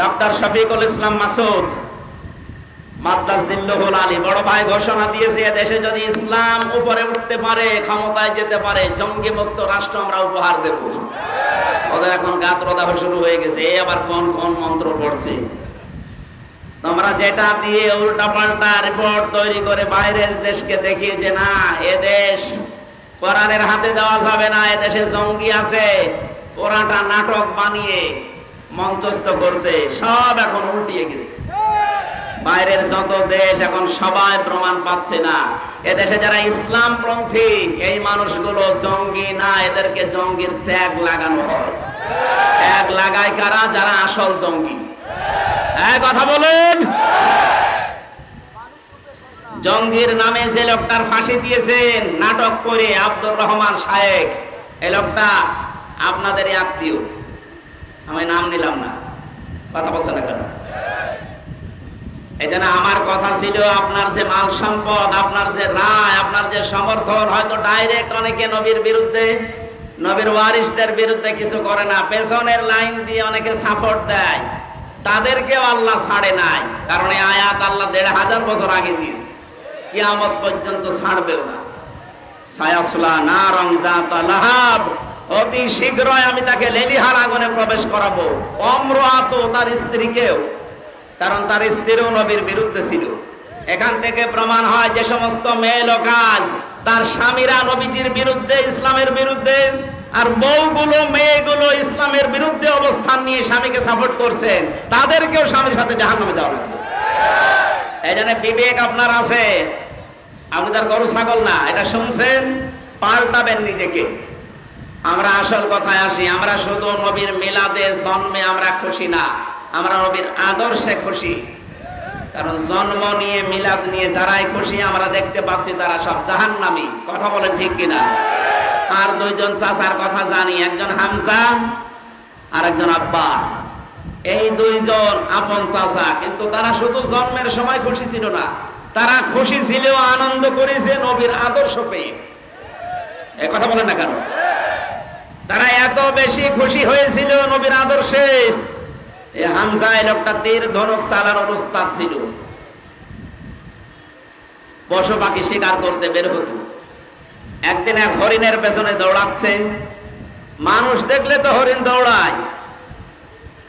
Speaker 1: ডক্টর শফিকুল ইসলাম মাসুদ বড় ভাই ঘোষণা দিয়েছে দেশে যদি ইসলাম উপরে উঠতে পারে, ক্ষমতায় যেতে পারে রাষ্ট্র আমরা উপহার দেব। ওদের এখন গাত্রদাহ শুরু হয়ে গেছে এই আবার কোন কোন মন্ত্র পড়ছে? তোমরা যেটা দিয়ে উল্টা পাল্টা রিপোর্ট তৈরি করে বাইরের দেশকে দেখিয়ে যে না, এ দেশ কোরআনের হাতে দেওয়া যাবে না এদেশে জঙ্গি আছে পুরাটা নাটক বানিয়ে মঞ্চস্থ করতে সব এখন উল্টিয়ে গেছে। বাইরের যত দেশ এখন সবাই প্রমাণ পাচ্ছে না। এদেশে যারা ইসলাম পন্থী, এই মানুষগুলো জঙ্গি না, এদেরকে জঙ্গির ট্যাগ লাগানো হয়। ট্যাগ লাগায় কারা? যারা আসল জঙ্গি। কথা বলুন। জঙ্গির নামে যে লোকটার ফাঁসি দিয়েছেন, নাটক করে আব্দুর রহমান শায়েক এই লোকটা আপনাদের আত্মীয়। আমি নাম নিলাম না। কথা বলছেন না কেন? আমার কথা ছিল আপনার যে মাল সম্পদ, আপনার যে রায়, আপনার যে সমর্থন, হয়তো ডাইরেক্ট অনেকে নবীর বিরুদ্ধে, নবীর ওয়ারিসদের বিরুদ্ধে কিছু করে না। পেছনের লাইন দিয়ে অনেকে সাপোর্ট দেয়। তাদেরকেও আল্লাহ ছাড়ে নাই। কারণ এই আয়াত আল্লাহ দেড় হাজার বছর আগে দিয়েছে। কিয়ামত পর্যন্ত ছাড়বেও না। সায়াসলা না রং লাহাব। অতি শীঘ্রই আমি তাকে লেলিহার আগুনে প্রবেশ করাবো। অম্র আত তার স্ত্রীকেও। কারণ তার স্ত্রীও নবীর বিরুদ্ধে ছিল। এখান থেকে প্রমাণ হয় যে সমস্ত মেয়ে কাজ তার স্বামীরা নবীজির বিরুদ্ধে, ইসলামের বিরুদ্ধে আর বউগুলো, মেয়েগুলো ইসলামের বিরুদ্ধে অবস্থান নিয়ে স্বামীকে সাপোর্ট করছেন, তাদেরকেও স্বামীর সাথে জাহান্নামে দেওয়া লাগবে। এই জন্য বিবেক আপনার আছে। আপনি তার গরু, ছাগল না, এটা শুনছেন? পাল্টাবেন নিজেকে। আমরা আসল কথায় আসি, আমরা শুধু নবীর মিলাদে জন্মে আমরা খুশি না, আমরা নবীর আদর্শে খুশি। কারণ জন্ম নিয়ে, মিলাদ নিয়ে যারাই খুশি, আমরা দেখতে পাচ্ছি তারা সব জাহান নামি কথা বলেন ঠিক কিনা? আর দুইজন চাচার কথা জানি, একজন হামসা আর একজন আব্বাস। এই দুইজন আপন চাচা, কিন্তু তারা শুধু জন্মের সময় খুশি ছিল না, তারা খুশি ছিল আনন্দ করেছে নবীর আদর্শ পেয়ে। এ কথা বলেন না কেন? তারা এত বেশি খুশি হয়েছিল নবীর আদর্শে। এই হামজা, এই লোকটা তীর ধনুক চালানোর উস্তাদ ছিল। পশু পাখি শিকার করতে বের হতো। একদিন এক হরিণের পেছনে দৌড়াচ্ছে। মানুষ দেখলে তো হরিণ দৌড়ায়।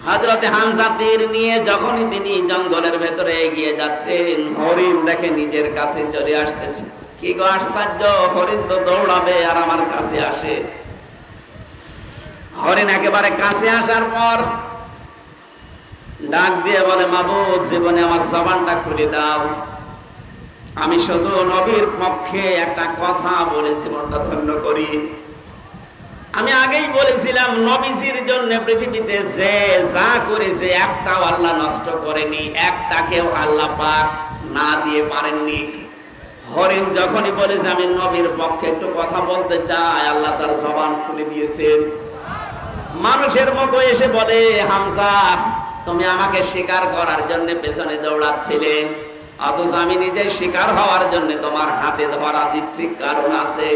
Speaker 1: হজরতে হামজা তীর নিয়ে যখনই তিনি জঙ্গলের ভেতরে এগিয়ে যাচ্ছেন, হরিণ দেখে নিজের কাছে চলে আসতেছে। কি গো আশ্চর্য, হরিণ তো দৌড়াবে আর আমার কাছে আসে। হরিণ একেবারে কাছে আসার পর ডাক দিয়ে বলে মাবু জীবনে আমার জবানটা খুলে দাও। আমি শুধু নবীর পক্ষে একটা কথা বলেছি ধন্য করি। আমি আগেই বলেছিলাম, নবীজির জন্য পৃথিবীতে যে যা করেছে, একটাও আল্লাহ নষ্ট করেনি একটাকেও আল্লাহ পাক না দিয়ে পারেননি। হরিণ যখনই বলেছে, আমি নবীর পক্ষে একটু কথা বলতে চাই আল্লাহ তার জবান খুলে দিয়েছেন। মানুষের মতো এসে বলে হামসা তুমি আমাকে শিকার করার জন্য পেছনে দৌড়াচ্ছিলে। অথচ আমি নিজে শিকার হওয়ার জন্য তোমার হাতে ধরা দিচ্ছি, কারণ আছে।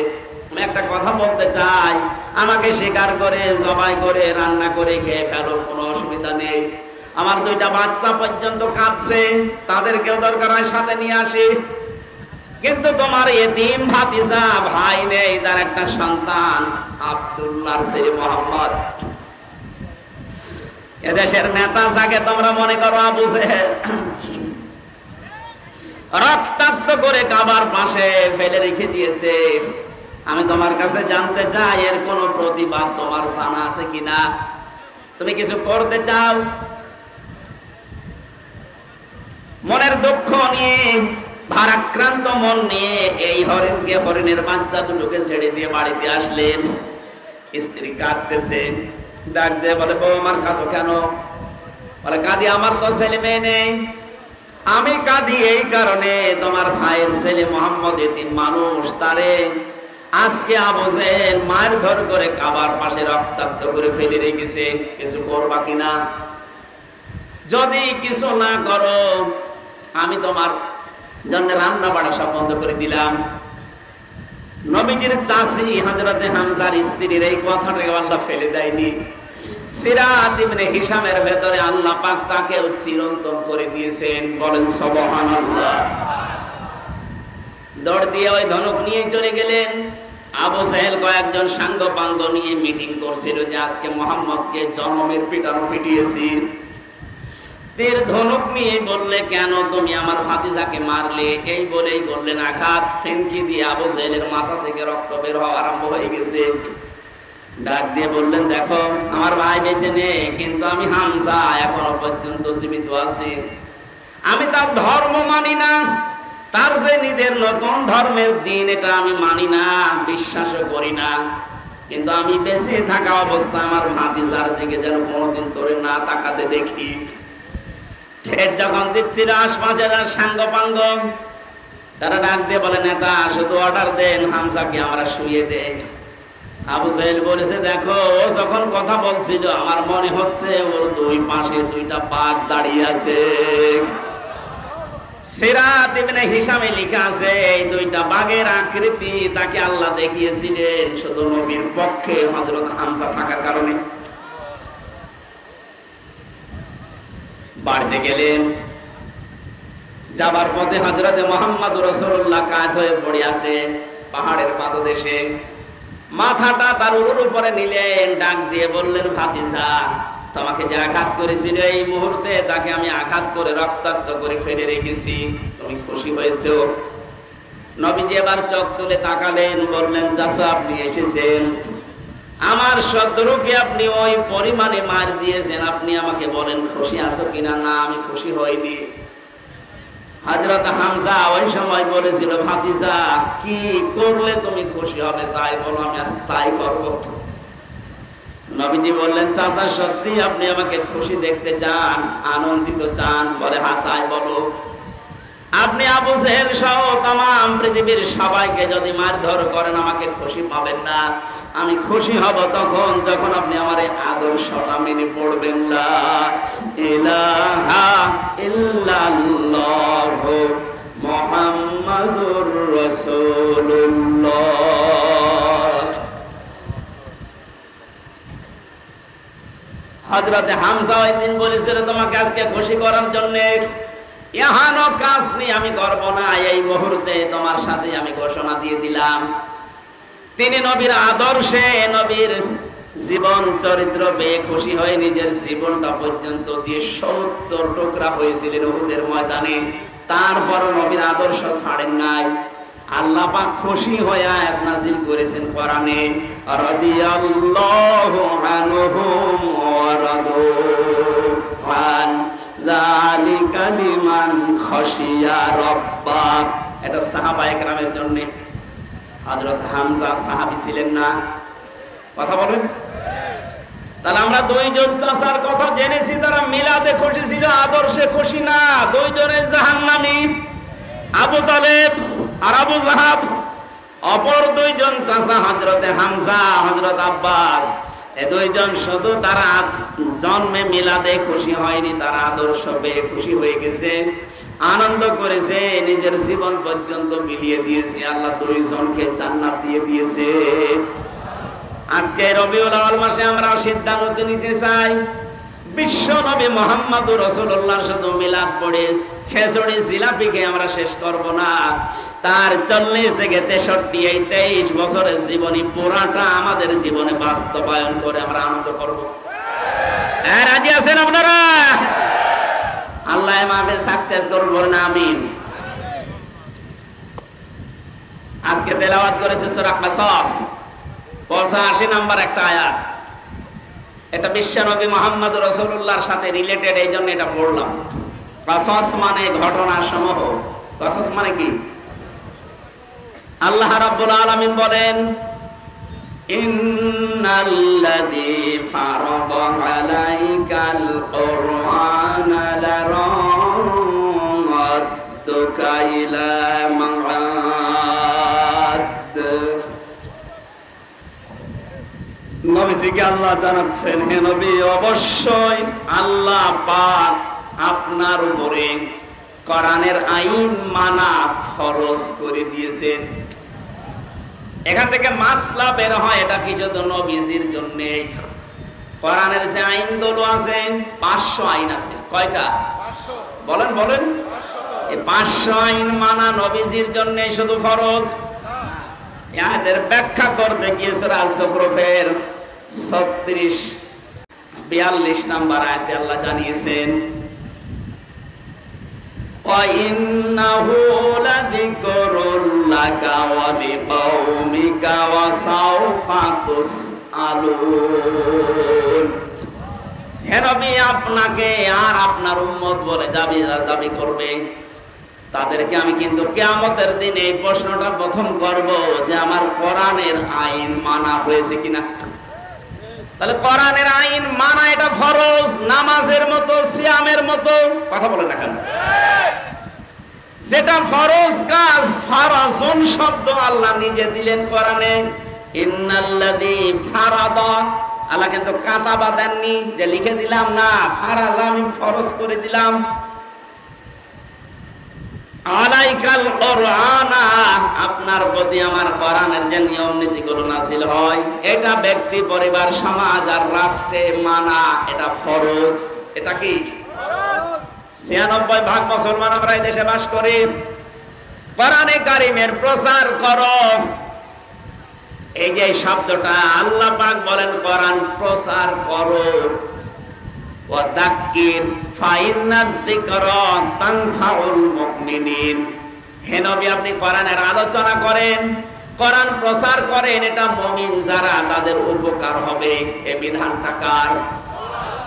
Speaker 1: আমি একটা কথা বলতে চাই, আমাকে শিকার করে, জবাই করে, রান্না করে খেয়ে কোনো অসুবিধা নেই। আমার দুইটা বাচ্চা পর্যন্ত কাঁদছে, তাদেরকেও দরকার হয় সাথে নিয়ে আসি। কিন্তু তোমার এতিম ভাতিজা ভাই নেই, তার একটা সন্তান আব্দুল্লাহ ছেলে মোহাম্মদ। এদেশের নেতা যাকে তোমরা মনে করো আবু রক্তাক্ত করে কাবার পাশে ফেলে রেখে দিয়েছে। আমি তোমার কাছে জানতে চাই, এর কোন প্রতিবাদ তোমার জানা আছে কিনা? তুমি কিছু করতে চাও? মনের দুঃখ নিয়ে, ভারাক্রান্ত মন নিয়ে এই হরিণকে, হরিণের বাচ্চা দুটোকে ছেড়ে দিয়ে বাড়িতে আসলেন। স্ত্রী কাঁদতেছে, ডাক দিয়ে বলে বউ আমার কাঁদো কেন? বলে, কাঁদি, আমার তো ছেলে মেয়ে নেই। আমি কাঁদি এই কারণে তোমার ভাইয়ের ছেলে মোহাম্মদ এতিম মানুষ, তারে আজকে আবজেল মায়ের ঘর করে কাবার পাশে রক্তাক্ত করে ফেলে রেখেছে। কিছু করবা কিনা যদি কিছু না করো, আমি তোমার জন্য রান্না বাড়া সব বন্ধ করে দিলাম। নবীজির চাষি হাজরতে হামজার স্ত্রীর এই কথাটাকে আল্লাহ ফেলে দেয়নি। সিরাত ইবনে হিসামের ভেতরে আল্লাহ পাক তাকে চিরন্তন করে দিয়েছেন। বলেন, সুবহানাল্লাহ। দিয়ে ওই ধনুক নিয়ে চলে গেলেন। আবু সাহেল কয়েকজন সাঙ্গ পাঙ্গ নিয়ে মিটিং করছিল যে আজকে মোহাম্মদকে জন্মের পিটানো পিটিয়েছি। তীর ধনুক নিয়ে বললে, কেন তুমি আমার ভাতিজাকে মারলে? এই বলেই বললেন, আঘাত ফেনকি দিয়ে আবু সাহেলের মাথা থেকে রক্ত বের হওয়া আরম্ভ হয়ে গেছে। ডাক দিয়ে বললেন, দেখো, আমার ভাই বেঁচে নেই, কিন্তু আমি হামসা, এখনও পর্যন্ত সীমিত আছি। আমি তার ধর্ম মানি না, তার যে নিজের নতুন ধর্মের দিন, এটা আমি মানি না, বিশ্বাসও করি না। কিন্তু আমি বেঁচে থাকা অবস্থা আমার ভাতিজার দিকে যেন কোনোদিন ধরে না তাকাতে দেখি। ঠেট যখন দিচ্ছিল আশপাশের সাঙ্গ পাঙ্গ তারা ডাক দিয়ে বলে, নেতা, শুধু অর্ডার দেন, হামসাকে আমরা শুয়ে দেই। আবু সাহেব বলেছে, দেখো, ও যখন কথা বলছিল, আমার মনে হচ্ছে ওর দুই পাশে দুইটা পাক দাঁড়িয়ে আছে। আছে, এই দুইটা বাঘের আকৃতি তাকে আল্লাহ দেখিয়েছিলেন শুধু নবীর পক্ষে হামসা থাকার কারণে। বাড়িতে গেলেন, যাবার পথে হযরতে মুহাম্মদ রাসূলুল্লাহ কাঁধ হয়ে পড়ে আছে পাহাড়ের পাদদেশে। মাথাটা তার উরুর উপরে নিলেন, ডাক দিয়ে বললেন, ভাতিজা, তোমাকে যে আঘাত করেছিল এই মুহূর্তে, তাকে আমি আঘাত করে রক্তাক্ত করে ফেলে রেখেছি। তুমি খুশি হয়েছো? নবীজি এবার চোখ তুলে তাকালেন, বললেন চাষা আপনি এসেছেন। আমার শত্রুকে আপনি ওই পরিমাণে মার দিয়েছেন। আপনি আমাকে বলেন, খুশি আছো কিনা? না, আমি খুশি হইনি। হাজরত হামজা ওই সময় বলেছিল, ভাতিজা, কি করলে তুমি খুশি হবে তাই বলো, আমি আজ তাই করব। নবীজি বললেন, চাচা সত্যি আপনি আমাকে খুশি দেখতে চান, আনন্দিত চান। বলে হা চাই বলো। আপনি আবু সেহেল সহ তাম পৃথিবীর সবাইকে যদি মারধর করেন, আমাকে খুশি পাবেন না। আমি খুশি হব তখন যখন আপনি আমার এই আদর্শটা মেনে পড়বেন। না ইলাহা ইল্লাল্লাহ মুহাম্মাদুর রাসূলুল্লাহ। হজরতে হামসা ওই দিন বলেছিল, তোমাকে আজকে খুশি করার জন্য এহানো কাজ নিয়ে আমি করব না। এই মুহূর্তে তোমার সাথে আমি ঘোষণা দিয়ে দিলাম। তিনি নবীর আদর্শে নবীর জীবন চরিত্র পেয়ে খুশি হয়ে নিজের জীবনটা পর্যন্ত দিয়ে সত্তর টুকরা হয়েছিলেন উহুদের ময়দানে। তারপর নবীর আদর্শ ছাড়েন নাই। আল্লাহ পাক খুশি হয়ে আয়াত নাযিল করেছেন কোরআনে, রাদিয়াল্লাহু আনহুম ওয়া রাদু। দুইজন আদর্শে খুশি না। দুইজনের জাহান্নামী। আবু তালেব আর আবু জাহাব অপর দুইজন চাচা হজরতে হামজা হজরত আব্বাস। এ দুইজন শুধু তারা জন্মে মিলাদে খুশি হয়নি, তারা আদর্শ পেয়ে খুশি হয়ে গেছে। আনন্দ করেছে নিজের জীবন পর্যন্ত মিলিয়ে দিয়েছে। আল্লাহ দুইজনকে জান্নাত দিয়ে দিয়েছে। আজকে রবিউল আওয়াল মাসে আমরা সিদ্ধান্ত নিতে চাই, বিশ্ব নবী মোহাম্মদ রসুল্লাহ শুধু মিলাদ পড়ে খেসড়ি জিলাপিকে আমরা শেষ করব না। তার চল্লিশ থেকে তেষট্টি এই তেইশ বছরের জীবনী পুরাটা আমাদের জীবনে বাস্তবায়ন করে আমরা আনন্দ করব। হ্যাঁ রাজি আছেন আপনারা? আল্লাহ মাহফিল সাকসেস করুন বলেন আমিন। আজকে তেলাওয়াত করেছে সূরা কাসাস। পঁচাশি নাম্বার একটা আয়াত। এটা বিশ্বনবী মোহাম্মদ রসুল্লাহর সাথে রিলেটেড এই জন্য এটা পড়লাম। কাসস মানে ঘটনা সমূহ কাসস মানে কি? আল্লাহ রাব্বুল আলামিন বলেন আল্লাহ জানাচ্ছেন, হে নবী, অবশ্যই আল্লাহ পাক আপনার উপরে কোরআনের আইন মানা ফরজ করে দিয়েছেন। এখান থেকে মাসলা বের হয় এটা কিছু তো নবীজির জন্য? কোরআনের যে আইনগুলো আছে পাঁচশো আইন আছে। কয়টা? বলেন বলেন। এই পাঁচশো আইন মানা নবীজির জন্য শুধু ফরজ? এদের ব্যাখ্যা করতে গিয়েছে রাজফের ছত্রিশ বিয়াল্লিশ নাম্বার আয়তে আল্লাহ জানিয়েছেন وإنه لذكر لك ولقومك وسوف تسألون হেনবি আপনাকে আর আপনার উম্মত বলে দাবি দাবি করবে তাদেরকে আমি কিন্তু কেয়ামতের দিনে এই প্রশ্নটা প্রথম করব যে আমার কোরআনের আইন মানা হয়েছে কিনা তাহলে কোরআনের আইন মানা এটা ফরজ, নামাজের মতো, সিয়ামের মতো। কথা বলে না কেন? যেটা ফরজ কাজ, ফারাজুন শব্দ আল্লাহ নিজে দিলেন কোরআনে। ইন্নাল্লাযী ফারাদা। আল্লাহ কিন্তু কাতাবা দেননি যে লিখে দিলাম না, ফারাজ আমি ফরজ করে দিলাম। আলাইকাল কোরআনা, আপনার প্রতি আমার কোরআনের যে নিয়ম নীতিগুলো নাসিল হয়, এটা ব্যক্তি, পরিবার, সমাজ আর রাষ্ট্রে মানা, এটা ফরজ। এটা কি? ছিয়ানব্বই ভাগ মুসলমান আমরা এই দেশে বাস করি। কোরআনে কারিমের প্রচার করো। এই যে শব্দটা আল্লাহ পাক বলেন, কোরআন প্রচার করো। আপনি কোরআনের আলোচনা করেন করেন, এটা মুমিন যারা, তাদের উপকার হবে। এই বিধানটা কার?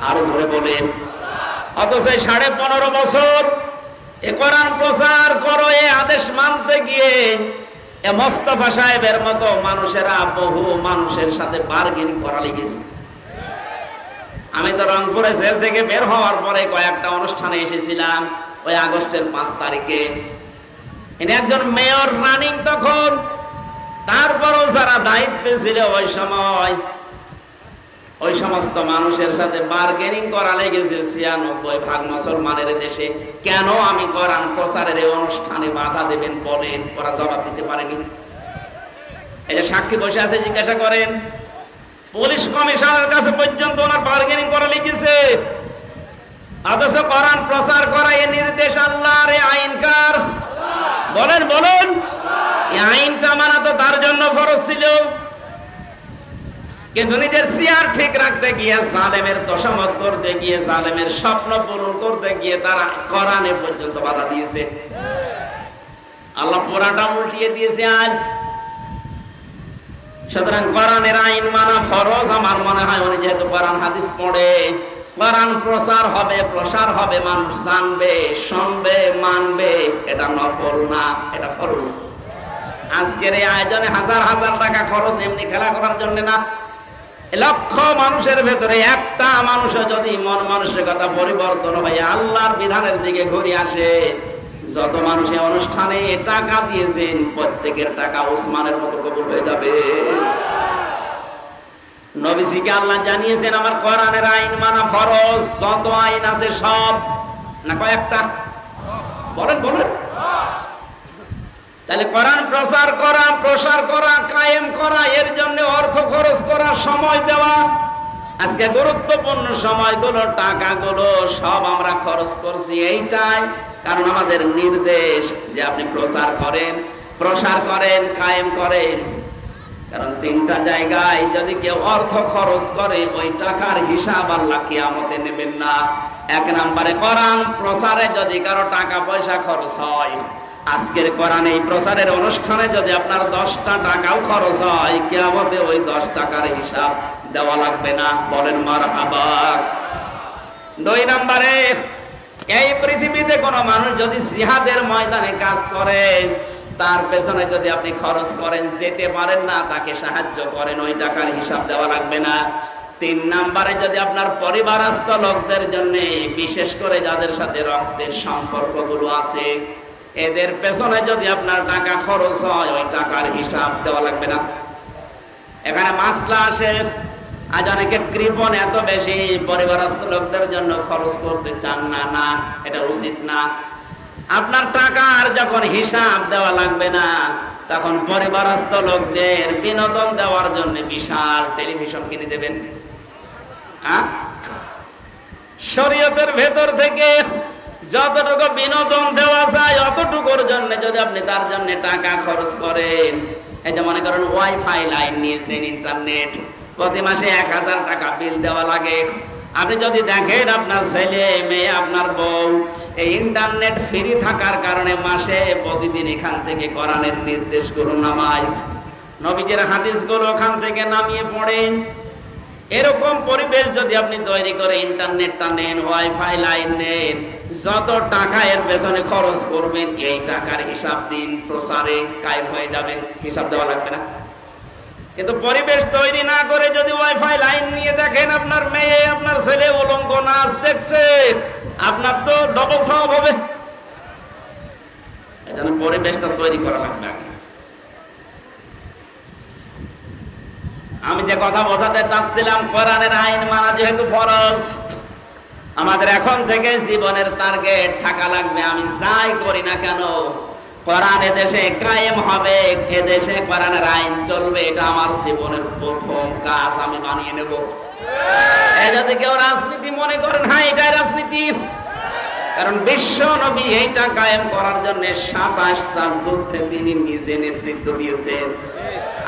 Speaker 1: আরও বলেন। অথচ সাড়ে পনেরো বছর এ প্রচার এ আদেশ মানতে গিয়ে এ সাহেবের মতো মানুষেরা বহু মানুষের সাথে বার্গেন করা লেগেছে আমি তো রংপুরে জেল থেকে বের হওয়ার পরে কয়েকটা অনুষ্ঠানে এসেছিলাম, ওই আগস্টের পাঁচ তারিখে। ইনি একজন মেয়র রানিং তখন, তারপরও যারা দায়িত্বে ছিল ওই সময়, ওই সমস্ত মানুষের সাথে বার্গেনিং করা লেগেছে ছিয়ানব্বই ভাগ মুসলমানের দেশে। কেন আমি কোরআন প্রচারের এই অনুষ্ঠানে বাধা দেবেন বলেন ওরা জবাব দিতে পারেনি? এই যে সাক্ষী বসে আছে, জিজ্ঞাসা করেন পুলিশ কমিশনের কাছে পর্যন্ত ওনার বার্গেনিং করা লিখেছে। অথচ কোরআন প্রচার করা এ নির্দেশ আল্লাহর এই আইনকার বলেন বলেন। আইনটা মানা তো তার জন্য ফরজ ছিল। কিন্তু নিজের চেয়ার ঠিক রাখতে গিয়ে জালেমের দশমত করতে গিয়ে, জালেমের স্বপ্ন পূরণ করতে গিয়ে তারা কোরআনে পর্যন্ত বাধা দিয়েছে। আল্লাহ পোড়াটা উল্টিয়ে দিয়েছে আজ। সুতরাং কোরআনের আইন মানা ফরজ, আমার মনে হয় উনি যেহেতু কোরআন হাদিস পড়ে, কোরআন প্রচার হবে, প্রসার হবে, মানুষ জানবে, শুনবে, মানবে, এটা নফল না, এটা ফরজ। আজকের এই আয়োজনে হাজার হাজার টাকা খরচ এমনি খেলা করার জন্য না, লক্ষ মানুষের ভেতরে একটা মানুষ যদি মন মানসিকতা পরিবর্তন হয়ে, আল্লাহর বিধানের দিকে ঘুরে আসে যত মানুষ অনুষ্ঠানে টাকা দিয়েছেন, প্রত্যেকের টাকা ওসমানের মতো কবুল হয়ে যাবে। নবীজিকে আল্লাহ জানিয়েছেন, আমার কোরআনের আইন মানা ফরজ, যত আইন আছে সব। না কয়েকটা? বলেন বলেন। তাহলে কোরআন প্রচার করা, প্রসার করা, কায়েম করা, এর জন্য অর্থ খরচ করা, সময় দেওয়া, আজকে গুরুত্বপূর্ণ সময়গুলো, টাকাগুলো সব আমরা খরচ করছি। এইটাই কারণ আমাদের নির্দেশ যে আপনি প্রচার করেন, প্রসার করেন, কায়েম করেন। কারণ তিনটা জায়গায় যদি কেউ অর্থ খরচ করে, ওই টাকার হিসাব আল্লাহ কিয়ামতে নেবেন না। এক নম্বরে কোরআন প্রসারে যদি কারও টাকা পয়সা খরচ হয়, আজকের কোরআন এই প্রচারের অনুষ্ঠানে যদি আপনার দশটা টাকাও খরচ হয় কেমতে ওই দশ টাকার হিসাব দেওয়া লাগবে না। বলেন মার আবার দুই নম্বরে এই পৃথিবীতে কোনো মানুষ যদি জিহাদের ময়দানে কাজ করে, তার পেছনে যদি আপনি খরচ করেন, যেতে পারেন না, তাকে সাহায্য করেন, ওই টাকার হিসাব দেওয়া লাগবে না। তিন নাম্বারে যদি আপনার পরিবারস্থ লোকদের জন্য, বিশেষ করে যাদের সাথে রক্তের সম্পর্কগুলো আছে, এদের পেছনে যদি আপনার টাকা খরচ হয়, ওই টাকার হিসাব দেওয়া লাগবে না। এখানে মাসলা আসে আজ অনেকে কৃপণ এত বেশি, পরিবারস্থ লোকদের জন্য খরচ করতে চান না না, এটা উচিত না। আপনার টাকার যখন হিসাব দেওয়া লাগবে না, তখন পরিবারস্থ লোকদের বিনোদন দেওয়ার জন্য বিশাল টেলিভিশন কিনে দেবেন। শরীয়তের ভেতর থেকে যতটুকু বিনোদন দেওয়া যায়, অতটুকুর জন্য যদি আপনি তার জন্য টাকা খরচ করেন, এই যে মনে করেন ওয়াইফাই লাইন নিয়েছেন, ইন্টারনেট প্রতি মাসে এক হাজার টাকা বিল দেওয়া লাগে। আপনি যদি দেখেন আপনার ছেলে, মেয়ে, আপনার বউ, এই ইন্টারনেট ফ্রি থাকার কারণে মাসে প্রতিদিন এখান থেকে কোরআনের নির্দেশগুলো নামায়। নবীজের হাদিসগুলো ওখান থেকে নামিয়ে পড়ে। এরকম পরিবেশ যদি আপনি তৈরি করে ইন্টারনেটটা নেন, ওয়াইফাই লাইন নেন, যত টাকা এর পেছনে খরচ করবেন, এই টাকার হিসাব দিন প্রসারে কায়েম হয়ে যাবে। হিসাব দেওয়া লাগবে না। কিন্তু পরিবেশ তৈরি না করে যদি ওয়াইফাই লাইন নিয়ে দেখেন আপনার মেয়ে, আপনার ছেলে উলঙ্গ নাচ দেখছে, আপনার তো ডবল সব হবে। পরিবেশটা তৈরি করা লাগবে আগে। আমি যে কথা বোঝাতে চাচ্ছিলাম, কোরআনের আইন মানা যেহেতু ফরজ, আমাদের এখন থেকে জীবনের টার্গেট থাকা লাগবে। আমি যাই করি না কেন কোরআন দেশে কায়েম হবে এ দেশে কোরআনের আইন চলবে এটা আমার জীবনের প্রথম কাজ আমি বানিয়ে নেব। যদি কেউ রাজনীতি মনে করেন হ্যাঁ এটাই রাজনীতি। কারণ বিশ্ব নবী এইটা কায়েম করার জন্য সাতাশটা যুদ্ধে তিনি নিজে নেতৃত্ব দিয়েছেন।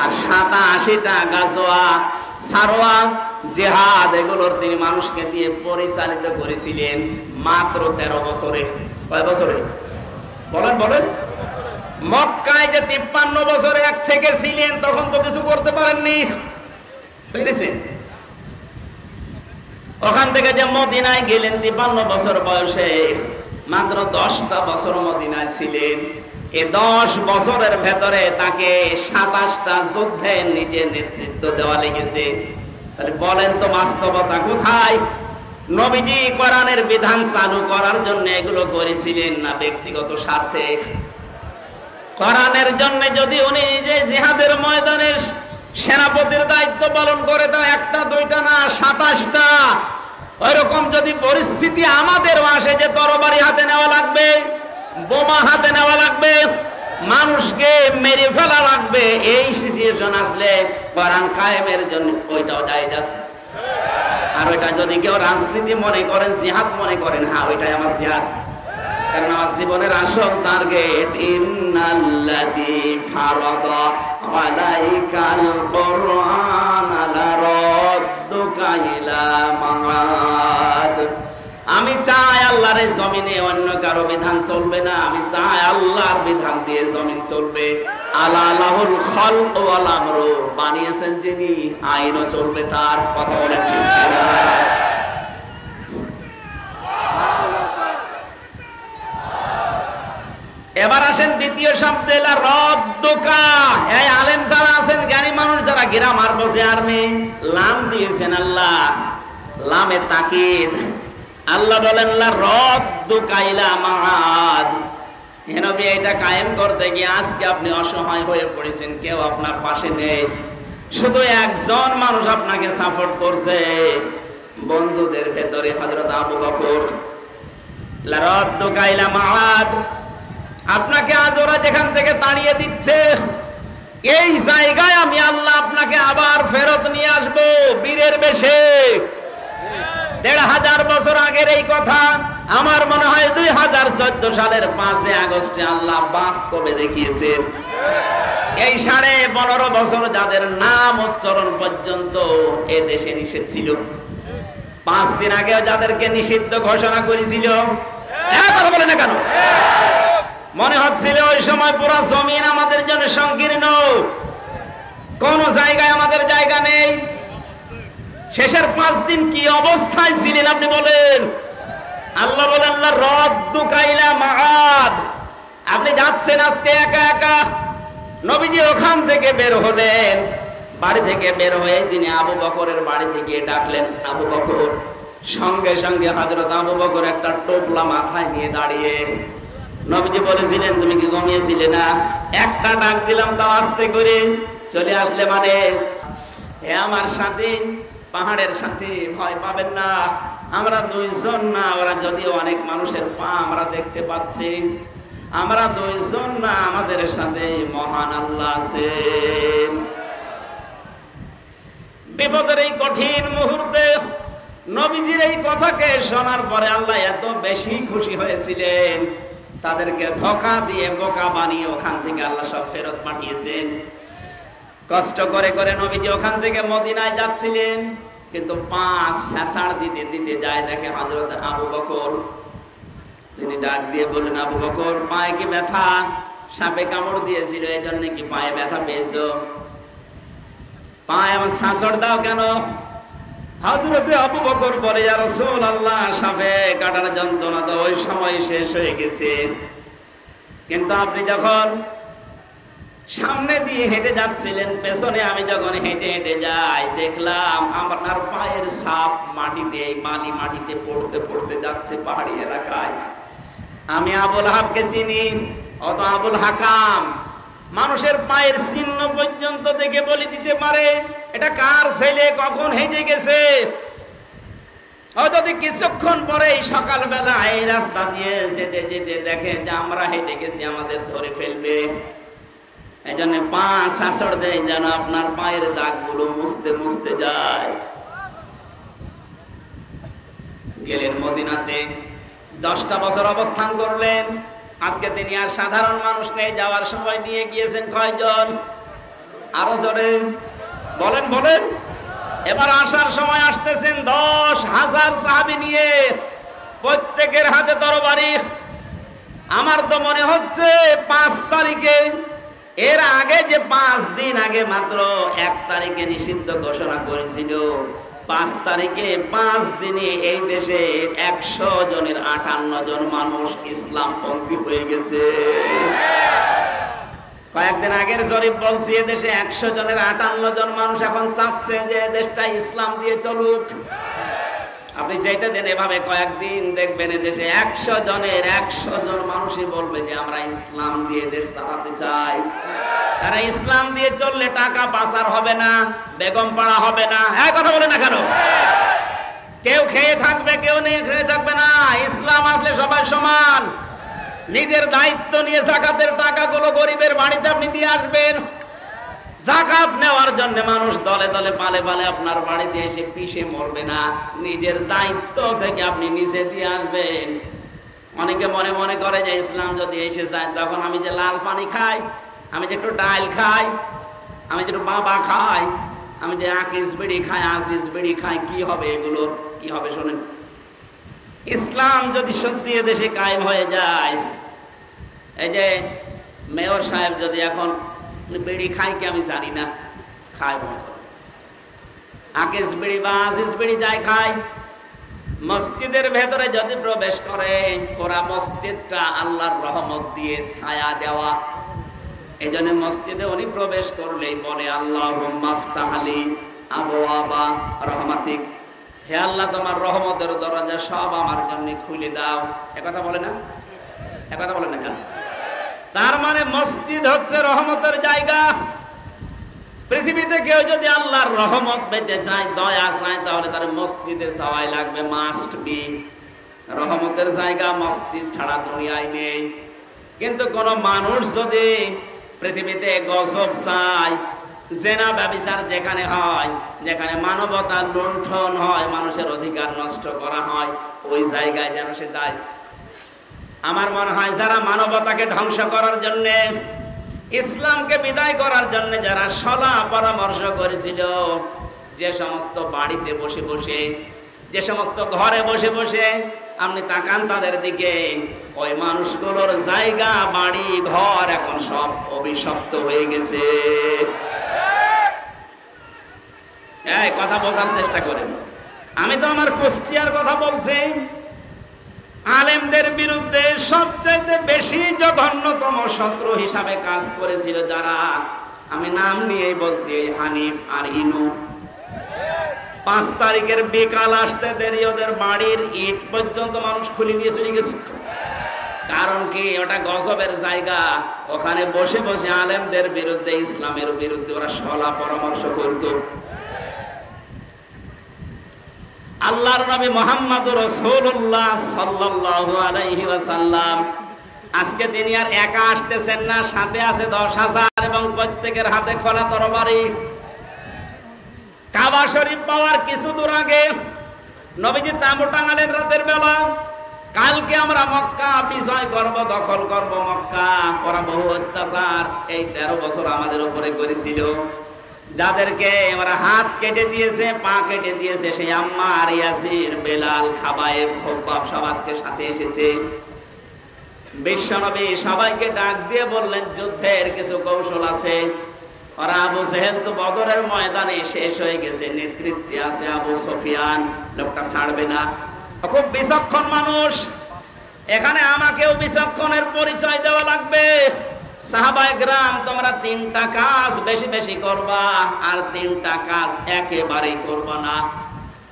Speaker 1: আর সাতাশিটা গাছোয়া সারোয়া জেহাদ এগুলোর তিনি মানুষকে দিয়ে পরিচালিত করেছিলেন মাত্র তেরো বছরে। কয় বছরে? বলেন বলেন। মক্কায় যে তিপ্পান্ন বছরে এক থেকে ছিলেন, তখন তো কিছু করতে পারেননি। পেরেছেন ওখান থেকে যে মদিনায় গেলেন, তিপ্পান্ন বছর বয়সে, মাত্র দশটা বছর মদিনায় ছিলেন। এ দশ বছরের ভেতরে তাকে সাতাশটা যুদ্ধে নিজের নেতৃত্ব দেওয়া লেগেছে। তাহলে বলেন তো বাস্তবতা কোথায়? নবীজি কোরআনের বিধান চালু করার জন্য এগুলো করেছিলেন না ব্যক্তিগত স্বার্থে। কোরআনের জন্য যদি উনি নিজে জিহাদের ময়দানের সেনাপতির দায়িত্ব পালন করে, তো একটা, দুইটা না, সাতাশটা। ওইরকম যদি পরিস্থিতি আমাদের আসে যে তরবারি হাতে নেওয়া লাগবে, বোমা হাতে নেওয়া লাগবে, মানুষকে মেরে ফেলা লাগবে, এই সিচুয়েশন আসলে কোরআন কায়েমের জন্য ওইটাও জায়েজ আছে। আর ওইটা যদি কেউ রাজনীতি মনে করেন, জিহাদ মনে করেন হ্যাঁ ওইটাই আমার জিহাদ। কারণ আমার জীবনের আসল টার্গেট ইন্নাল্লাযী ফারাদা আলাইকাল কুরআন লারাদ্দুকা ইলা মাআদ। আমি চাই আল্লাহর জমিনে অন্য কারও বিধান চলবে না। আমি চাই আল্লাহর বিধান দিয়ে জমিন চলবে। আলা আল্লাহুল খালক ওয়াল আমরু। বানিয়েছেন যিনি, আইনও চলবে তার কথা বলেন এবার আসেন দ্বিতীয় শব্দে রদ্দুকা এই আলেম যারা আছেন, জ্ঞানী মানুষ যারা গ্রামার বসে আর্মি। লাম দিয়েছেন আল্লাহ। লামে তাকিদ। আল্লাহ বলেন রদ্দুকা ইলা মাআদ। হেনবি এটা কায়েম করতে গিয়ে আজকে আপনি অসহায় হয়ে পড়েছেন, কেউ আপনার পাশে নেই। শুধু একজন মানুষ আপনাকে সাপোর্ট করছে। বন্ধুদের ভেতরে হযরত আবু বকর। লারদ্দুকা ইলা মাআদ। আপনাকে আজ ওরা যেখান থেকে তাড়িয়ে দিচ্ছে, এই জায়গায় আমি আল্লাহ আপনাকে আবার ফেরত নিয়ে আসব, বীরের বেশে। দেড় হাজার বছর আগের এই কথা, আমার মনে হয় দুই হাজার চোদ্দ সালের পাঁচে আগস্টে আল্লাহ বাস্তবে দেখিয়েছেন। এই সাড়ে পনেরো বছর যাদের নাম উচ্চারণ পর্যন্ত এ দেশে নিষেধ ছিল। পাঁচ দিন আগে যাদেরকে নিষিদ্ধ ঘোষণা করেছিল বলে না কেন? মনে হচ্ছিল ওই সময় পুরো জমিন আমাদের জন্য সংকীর্ণ। কোন জায়গায় আমাদের জায়গা নেই। শেষের পাঁচ দিন কি অবস্থায় ছিলেন আপনি বলেন? আল্লাহ বলেন, আল্লাহ রদ্দু কাইলা মাহাদ আপনি যাচ্ছেন আজকে একা একা। নবীজি ওখান থেকে বের হলেন। বাড়ি থেকে বের হয়ে তিনি আবু বকরের বাড়ি থেকে ডাকলেন, আবু বকর, সঙ্গে সঙ্গে হাজরত আবু বকর একটা টোপলা মাথায় নিয়ে দাঁড়িয়ে। নবীজি বলেছিলেন, তুমি কি ঘুমিয়েছিলে না? একটা ডাক দিলাম তাও আস্তে করে, চলে আসলে মানে? হে আমার সাথে পাহাড়ের সাথে ভয় পাবেন না। আমরা দুইজন না, ওরা যদিও অনেক মানুষের পা আমরা দেখতে পাচ্ছি। আমরা দুইজন না, আমাদের সাথে মহান আল্লাহ আছে। বিপদের এই কঠিন মুহূর্তে নবীজির এই কথাকে শোনার পরে আল্লাহ এত বেশি খুশি হয়েছিলেন। তাদেরকে ধোকা দিয়ে বোকা বানিয়ে ওখান থেকে আল্লাহ সব ফেরত পাঠিয়েছেন। কষ্ট করে করে নবীজি ওখান থেকে মদিনায় যাচ্ছিলেন, কিন্তু পাঁচ শেষার দিতে দিতে যায় দেখে হজরত আবু বকর। তিনি ডাক দিয়ে বললেন, আবু বকর, পায়ে কি ব্যথা? সাপে কামড় দিয়েছিল এই জন্য কি পায়ে ব্যথা পেয়েছ? পায়ে আমার শাঁসর দাও কেন? হাজরতে আবু বকর বলে আর রাসূল আল্লাহ সাপে কাটার যন্ত্রণা তো ওই সময় শেষ হয়ে গেছে। কিন্তু আপনি যখন সামনে দিয়ে হেঁটে যাচ্ছিলেন, পেছনে আমি যখন হেঁটে হেঁটে যাই, দেখলাম আপনার পায়ের সাপ মাটিতে মালি মাটিতে পড়তে পড়তে যাচ্ছে পাহাড়ি এলাকায়। আমি আবুল হাবকে চিনি অত আবুল হাকাম। মানুষের পায়ের চিহ্ন পর্যন্ত দেখে বলে দিতে পারে, এটা কার ছেলে, কখন হেঁটে গেছে? যদি কিছুক্ষণ পরে এই সকালবেলা এই রাস্তা দিয়ে যেতে যেতে দেখে যে আমরা হেঁটে গেছি, আমাদের ধরে ফেলবে। এই জন্য পা শাসর দেয় যেন আপনার পায়ের দাগগুলো মুছতে মুছতে যায়। গেলেন মদিনাতে। দশটা বছর অবস্থান করলেন। আজকে তিনি আর সাধারণ মানুষ নেই, যাওয়ার সময় নিয়ে গিয়েছেন কয়জন? আরও জোরে। বলেন বলেন। এবার আসার সময় আসতেছেন দশ হাজার সাহাবি নিয়ে। প্রত্যেকের হাতে তরবারি। আমার তো মনে হচ্ছে পাঁচ তারিখে এর আগে যে পাঁচ দিন আগে মাত্র এক তারিখে নিষিদ্ধ ঘোষণা করেছিল, পাঁচ তারিখে পাঁচ দিনে এই দেশে একশো জনের আটান্ন জন মানুষ ইসলাম পন্থী হয়ে গেছে। কয়েকদিন আগের জরিপ বলছি দেশে একশো জনের আটান্ন জন মানুষ এখন চাচ্ছে যে দেশটা ইসলাম দিয়ে চলুক। আপনি যেটা দেন এভাবে কয়েকদিন দেখবেন দেশে একশো জনের, একশো জন মানুষই বলবে যে আমরা ইসলাম দিয়ে দেশ চালাতে চাই। তারা ইসলাম দিয়ে চললে টাকা পাচার হবে না, বেগম পাড়া হবে না। হ্যাঁ কথা বলে না কেন? কেউ খেয়ে থাকবে, কেউ নিয়ে খেয়ে থাকবে না। ইসলাম আসলে সবাই সমান। নিজের দায়িত্ব নিয়ে জাকাতের টাকাগুলো গরিবের বাড়িতে আপনি দিয়ে আসবেন। জাকাত নেওয়ার জন্য মানুষ দলে দলে পালে পালে আপনার বাড়িতে এসে পিষে মরবে না। নিজের দায়িত্ব থেকে আপনি নিজে দিয়ে আসবেন। অনেকে মনে মনে করে যে ইসলাম যদি এসে যায়, তখন আমি যে লাল পানি খাই, আমি যে একটু ডাল খাই, আমি যে একটু বাবা খাই, আমি যে আকিস বিড়ি খাই আসিস বিড়ি খাই, কি হবে এগুলোর? কি হবে শোনেন? ইসলাম যদি সত্যি দেশে কায়েম হয়ে যায়, এই যে মেয়র সাহেব যদি এখন বিড়ি খাই কি আমি জানি না খাই আকিস বিড়ি বা আসিস বিড়ি যাই খাই মসজিদের ভেতরে যদি প্রবেশ করে ওরা মসজিদটা আল্লাহর রহমত দিয়ে ছায়া দেওয়া এই জন্য মসজিদে উনি প্রবেশ করলেই বলে আল্লাহ মাফতাহালি আবু আবা রহমাতিক হে আল্লাহ, তোমার রহমতের দরজা সব আমার জন্য খুলে দাও। একথা বলে না? একথা বলে না কেন? তার মানে মসজিদ হচ্ছে রহমতের জায়গা। পৃথিবীতে কেউ যদি আল্লাহর রহমত পেতে চায়, দয়া চায়, তাহলে তার মসজিদে সবাই লাগবে মাস্ট বি রহমতের জায়গা, মসজিদ ছাড়া দুনিয়ায় নেই। কিন্তু কোন মানুষ যদি পৃথিবীতে গজব চায়, জেনা ব্যবচার যেখানে হয়, যেখানে মানবতার লুণ্ঠন হয়, মানুষের অধিকার নষ্ট করা হয়, ওই জায়গায় যেন সে যায়। আমার মনে হয় যারা মানবতাকে ধ্বংস করার জন্য, ইসলামকে বিদায় করার জন্য যারা সলা পরামর্শ করেছিল, যে সমস্ত বাড়িতে বসে বসে, যে সমস্ত ঘরে বসে বসে, আপনি তাকান তাদের দিকে, ওই মানুষগুলোর জায়গা, বাড়ি, ঘর এখন সব অভিশপ্ত হয়ে গেছে। কথা বোঝার চেষ্টা করেন। আমি তো আমার কুষ্টিয়ার কথা বলছি। আলেমদের বিরুদ্ধে সবচাইতে বেশি জঘন্যতম শত্রু হিসাবে কাজ করেছিল যারা? আমি নাম নিয়েই বলছি, এই হানিফ আর ইনু। পাঁচ তারিখের বিকাল আসতে দেরি, ওদের বাড়ির ইট পর্যন্ত মানুষ খুলে নিয়ে চলে গেছে। কারণ কি? ওটা গজবের জায়গা। ওখানে বসে বসে আলেমদের বিরুদ্ধে, ইসলামের বিরুদ্ধে ওরা সলা পরামর্শ করত। আল্লাহর নবী মোহাম্মদ রসুল্লাহ সাল্লাল্লাহু আলাইহি ওয়াসাল্লাম। আজকে তিনি আর একা আসতেছেন না, সাথে আছে দশ হাজার এবং প্রত্যেকের হাতে খোলা তরবারি। কাবা শরীফ পাওয়ার কিছু দূর আগে নবীজি তাঁবু টাঙালেন রাতের বেলা, কালকে আমরা মক্কা, বিজয় করব দখল করব মক্কা, ওরা বহু অত্যাচার, এই তেরো বছর আমাদের উপরে করেছিল। যাদেরকে ওরা হাত কেটে দিয়েছে, পা কেটে দিয়েছে, সেই আম্মা আর ইয়াসির, বেলাল, খাবায়েব খোব্বাব সব আজকে সাথে এসেছে। বিশ্বনবী সবাইকে ডাক দিয়ে বললেন, যুদ্ধের কিছু কৌশল আছে। ওরা আবু সেহেল তো বদরের ময়দানে শেষ হয়ে গেছে, নেতৃত্বে আছে আবু সফিয়ান। লোকটা ছাড়বে না। খুব বিচক্ষণ মানুষ। এখানে আমাকেও বিচক্ষণের পরিচয় দেওয়া লাগবে। সাহাবাই গ্রাম, তোমরা তিনটা কাজ বেশি বেশি করবা, আর তিনটা কাজ একেবারেই করবা না।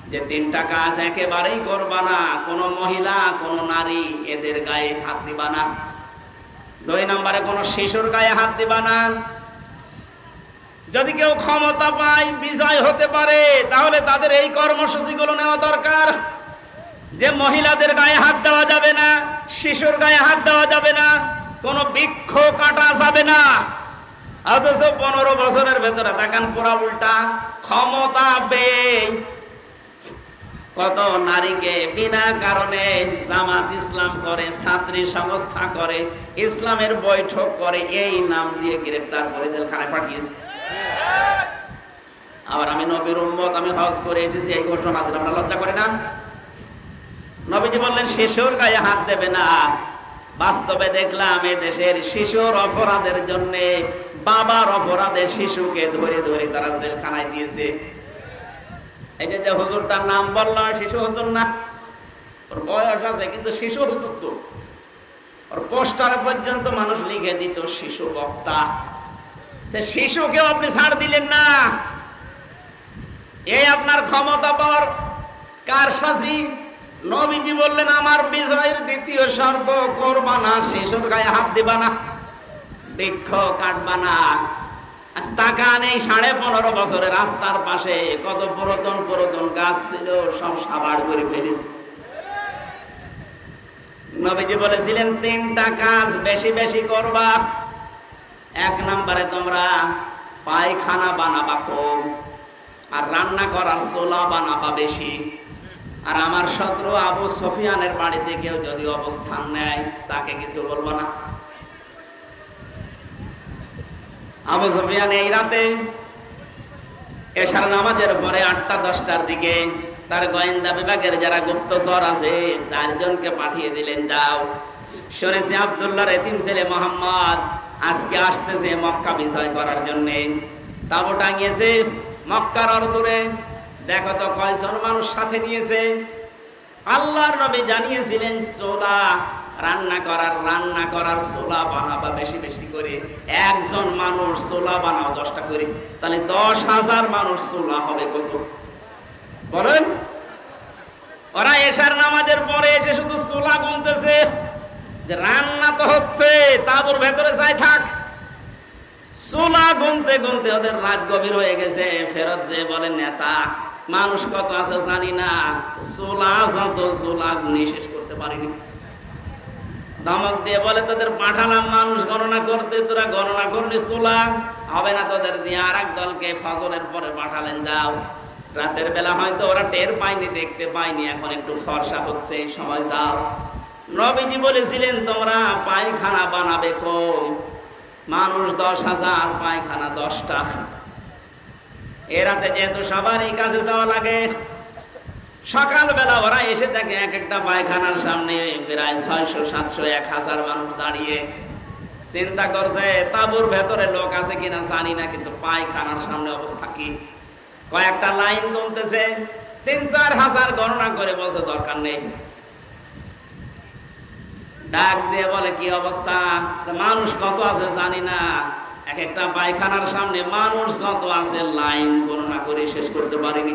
Speaker 1: যে তিনটা কাজ একেবারেই করবা না, কোনো মহিলা, কোনো নারী এদের গায়ে হাত দিবা না। দুই নম্বরে, কোনো শিশুর গায়ে হাত দিবা না। যদি কেউ ক্ষমতা পায়, বিজয় হতে পারে, তাহলে তাদের এই কর্মসূচিগুলো নেওয়া দরকার। যে মহিলাদের গায়ে হাত দেওয়া যাবে না, শিশুর গায়ে হাত দেওয়া যাবে না। কোনো বৃক্ষ কাটা যাবে না। অথচ পনেরো বছরের ভেতরে দেখান পুরা উল্টা ক্ষমতা পেয়ে কত নারীকে বিনা কারণে জামাত ইসলাম করে, ছাত্রী সংস্থা করে, ইসলামের বৈঠক করে, এই নাম দিয়ে গ্রেপ্তার করে জেলখানায় পাঠিয়েছে। আবার আমি নবীর উম্মত, আমি হজ করে এসেছি, এই ঘোষণা দিলাম লজ্জা করে না? নবীজি বললেন, শিশুর গায়ে হাত দেবে না। বাস্তবে দেখলাম দেশের শিশুর অপরাধের জন্য বাবার অপরাধে শিশুকে ধরে ধরে তারা জেলখানায় দিয়েছে। এই যে হুজুরটার নাম বললাম শিশু হুজুর না? ওর বয়স আছে, কিন্তু শিশু হুজুর তো। ওর পোস্টার পর্যন্ত মানুষ লিখে দিত, শিশু বক্তা। শিশুকেও আপনি ছাড় দিলেন না। এই আপনার ক্ষমতা পাওয়ার কার সাজি নবীজি বললেন, আমার বিজয়ের দ্বিতীয় শর্ত, করবা না শিশুর গায়ে হাত দিবা না বৃক্ষ কাটবা না। টাকা নেই সাড়ে পনেরো বছরের রাস্তার পাশে কত পুরাতন পুরাতন গাছ ছিল, সব সাবার করে ফেলেছে। নবীজি বলেছিলেন, তিনটা কাজ বেশি বেশি করবা। এক নম্বরে তোমরা পায়খানা বানাবা কম, আর রান্না করার চোলা বানাবা বেশি। আর আমার শত্রু আবু সফিয়ানের বাড়িতে কেউ যদি অবস্থান নেয়, তাকে কিছু বলব না। আবু সফিয়ান এই রাতে এশার নামাজের পরে আটটা, দশটার দিকে তার গোয়েন্দা বিভাগের যারা গুপ্তচর আছে, চারজনকে পাঠিয়ে দিলেন, যাও। শুনেছি আবদুল্লাহর এতিম ছেলে মোহাম্মদ, আজকে আসতেছে মক্কা বিজয় করার জন্য। তাবু টাঙিয়েছে মক্কার অর্দূরে দেখো তো কয়জন মানুষ সাথে নিয়েছে? আল্লাহর নবী জানিয়েছিলেন, চোলা রান্না করার রান্না করার সোলা বানাবা বেশি বেশি করে। একজন মানুষ সোলা বানাও দশটা করে। তাহলে দশ হাজার মানুষ সোলা হবে কত? বলেন। ওরা এসার নামাজের পরে এসে শুধু চোলা গুনতেছে। যে রান্না তো হচ্ছে, তাবুর ভেতরে যাই থাক। চোলা গুনতে গুনতে ওদের রাত গভীর হয়ে গেছে। ফেরত যে বলে, নেতা মানুষ কত আছে জানি না। সোলা যত গুনি শেষ করতে পারিনি। ধমক দিয়ে বলে, তোদের পাঠালাম মানুষ গণনা করতে, তোরা গণনা করলি সোলা হবে না তোদের দিয়ে আর এক দলকে ফজরের পরে পাঠালেন, যাও। রাতের বেলা হয়তো ওরা টের পায়নি, দেখতে পায়নি, এখন একটু ফর্সা হচ্ছে সময় যাও। নবীজি বলেছিলেন, তোমরা পায়খানা বানাবে কম মানুষ দশ হাজার, পায়খানা দশটা। এ রাতে যেহেতু সবারই কাছে যাওয়া লাগে, সকালবেলা ওরা এসে থাকে এক একটা পায়খানার সামনে প্রায় ছয়শো, সাতশো, এক হাজার মানুষ দাঁড়িয়ে চিন্তা করছে, তাবুর ভেতরে লোক আছে কিনা জানি না, কিন্তু পায়খানার সামনে অবস্থা কি? কয়েকটা লাইন গুনতেছে, তিন, চার হাজার গণনা করে বলছে দরকার নেই। ডাক দিয়ে বলে, কি অবস্থা? মানুষ কত আছে জানি না। এক একটা পায়খানার সামনে মানুষ যত আছে লাইন গণনা করে শেষ করতে পারিনি।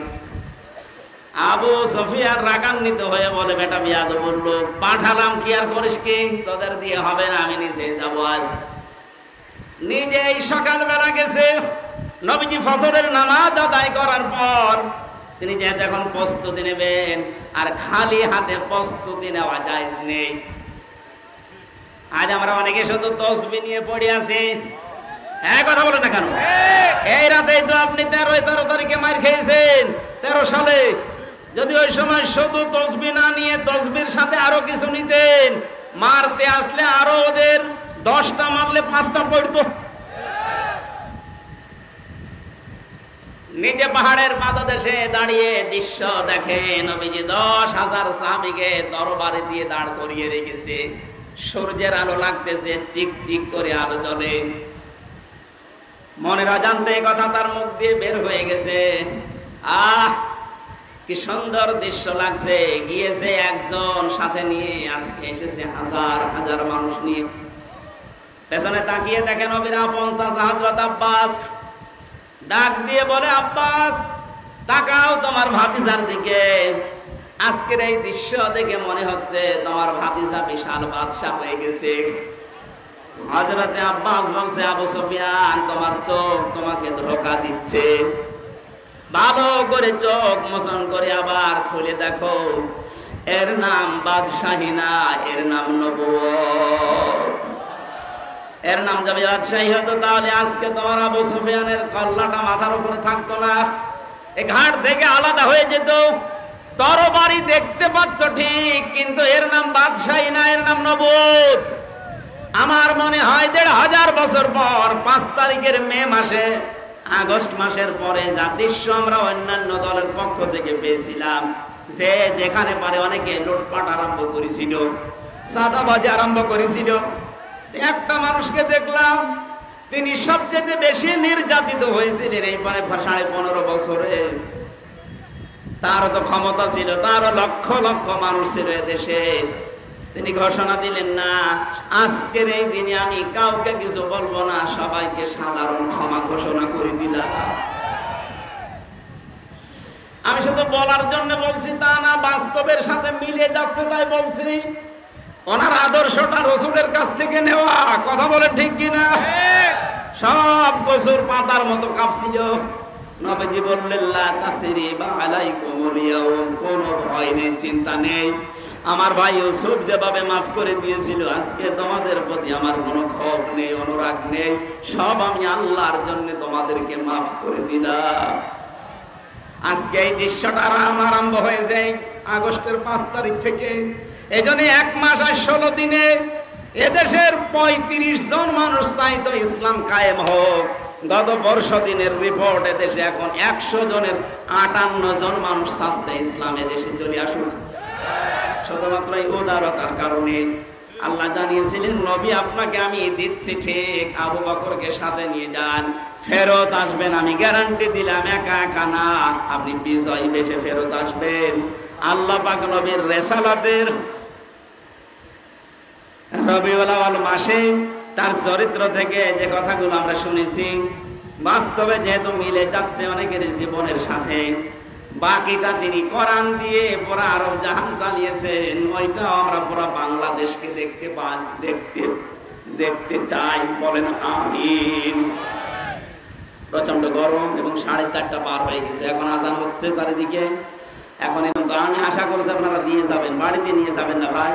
Speaker 1: আবু সফিয়ার রাগান্বিত হয়ে বলে, বেটা বিয়াদ বলল, পাঠালাম কি আর করিস কি? তোদের দিয়ে হবে না, আমি নিজে যাব আজ। নিজেই সকালবেলা গেছে, নবীজি ফসলের নামাজ আদায় করার পর তিনি যেহেতু এখন প্রস্তুতি নেবেন, আর খালি হাতে প্রস্তুতি নেওয়া যায় নেই। আজ আমরা অনেকে শুধু তসবি নিয়ে পড়ে আছি। হ্যাঁ কথা বলে না কেন? এই রাতে তো আপনি তেরো তেরো তারিখে মার খেয়েছেন, তেরো সালে। যদি ওই সময় শুধু তসবি না নিয়ে তসবির সাথে আরও কিছু নিতেন, মারতে আসলে আরও ওদের দশটা মারলে পাঁচটা পড়তো। নিজে পাহাড়ের পাদদেশে দাঁড়িয়ে দৃশ্য দেখে নবীজি দশ হাজার সাহাবিকে তরবারি দিয়ে দাঁড় করিয়ে রেখেছে। সূর্যের আলো লাগতেছে চিক চিক করে আলো জ্বলে। মনের অজান্তে কথা তার মুখ দিয়ে বের হয়ে গেছে। আহ, কি সুন্দর দৃশ্য লাগছে। গিয়েছে একজন, সাথে নিয়ে আজকে এসেছে হাজার হাজার মানুষ নিয়ে। পেছনে তাকিয়ে দেখেন নবীরা পঞ্চাশ হাজরত আব্বাস। ডাক দিয়ে বলে, আব্বাস, তাকাও তোমার ভাতিজার দিকে। আজকের এই দৃশ্য দেখে মনে হচ্ছে তোমার ভাতিজা বিশাল বাদশা হয়ে গেছে। হজরতে আব্বাস বলছে, আবু সফিয়ান, তোমার চোখ তোমাকে ধোকা দিচ্ছে। ভালো করে চোখ মোচন করে আবার খুলে দেখো। এর নাম বাদশাহী না, এর নাম নবুয়ত এর নাম যদি রাজশাহী হতো তাহলে আজকে তোমার আবু সুফিয়ানের কল্লাটা মাথার উপরে থাকতো না। এ ঘাট থেকে আলাদা হয়ে যেত। তরবারি দেখতে পাচ্ছ ঠিক, কিন্তু এর নাম বাদশাহী না, এর নাম নবুত আমার মনে হয় দেড় হাজার বছর পর, পাঁচ তারিখের মে মাসে, আগস্ট মাসের পরে যা দৃশ্য আমরা অন্যান্য দলের পক্ষ থেকে পেয়েছিলাম। যে যেখানে পারে অনেকে লুটপাট আরম্ভ করেছিল সাদাবাজি আরম্ভ করেছিল। একটা মানুষকে দেখলাম, তিনি সবচেয়ে বেশি নির্যাতিত হয়েছিলেন এই পরে সাড়ে পনেরো বছরে। তারও তো ক্ষমতা ছিল তারও লক্ষ লক্ষ মানুষ ছিল দেশে। তিনি ঘোষণা দিলেন না আজকের এই দিনে আমি কাউকে কিছু বলব না সবাইকে সাধারণ ক্ষমা ঘোষণা করে দিলাম। আমি শুধু বলার জন্য বলছি তা না বাস্তবের সাথে মিলে যাচ্ছে তাই বলছি। ওনার আদর্শটা রসুলের কাছ থেকে নেওয়া। কথা বলে ঠিক কিনা? সব বছর পাতার মতো কাঁপছিল। নবীজি বললেন, লা আলাইকুমুল ইয়াউম কোনো ভয় নেই, চিন্তা নেই। আমার ভাই ইউসুফ যেভাবে করে দিয়েছিল, আজকে তোমাদের প্রতি আমার কোনো ক্ষোভ নেই, অনুরাগ নেই। সব আমি আল্লাহর জন্য তোমাদেরকে করে দিলাম। আজকে এই দৃশ্যটা আরাম আরম্ভ হয়েছে আগস্টের পাঁচ তারিখ থেকে। এই এক মাস আর ষোলো দিনে এদেশের পঁয়ত্রিশ জন মানুষ চাইতো ইসলাম কায়েম হোক। গত বর্ষ দিনের রিপোর্ট এদেশে এখন একশো জনের আটান্ন জন মানুষ চাচ্ছে ইসলাম এদেশে চলে আসুক। শুধুমাত্র এই উদারতার কারণে আল্লাহ জানিয়েছিলেন, নবী, আপনাকে আমি দিচ্ছি ঠিক আবু বকরকে সাথে নিয়ে যান। ফেরত আসবেন, আমি গ্যারান্টি দিলাম, একা একা না। আপনি বিজয় বেশে ফেরত আসবেন। আল্লাহ পাক নবীর রেসালাতের রবিউল মাসে তার চরিত্র থেকে যে কথাগুলো আমরা শুনেছি, বাস্তবে যেহেতু মিলে যাচ্ছে অনেকের জীবনের সাথে, বাকিটা তিনি কোরআন দিয়ে পুরা আরব জাহান চালিয়েছেন ওইটা আমরা পুরা বাংলাদেশকে দেখতে দেখতে দেখতে চাই, বলেন আমিন। প্রচণ্ড গরম এবং সাড়ে চারটা পার হয়ে গেছে, এখন আজান হচ্ছে চারিদিকে। এখন আমি আশা করছি আপনারা দিয়ে যাবেন, বাড়িতে নিয়ে যাবেন না, ভাই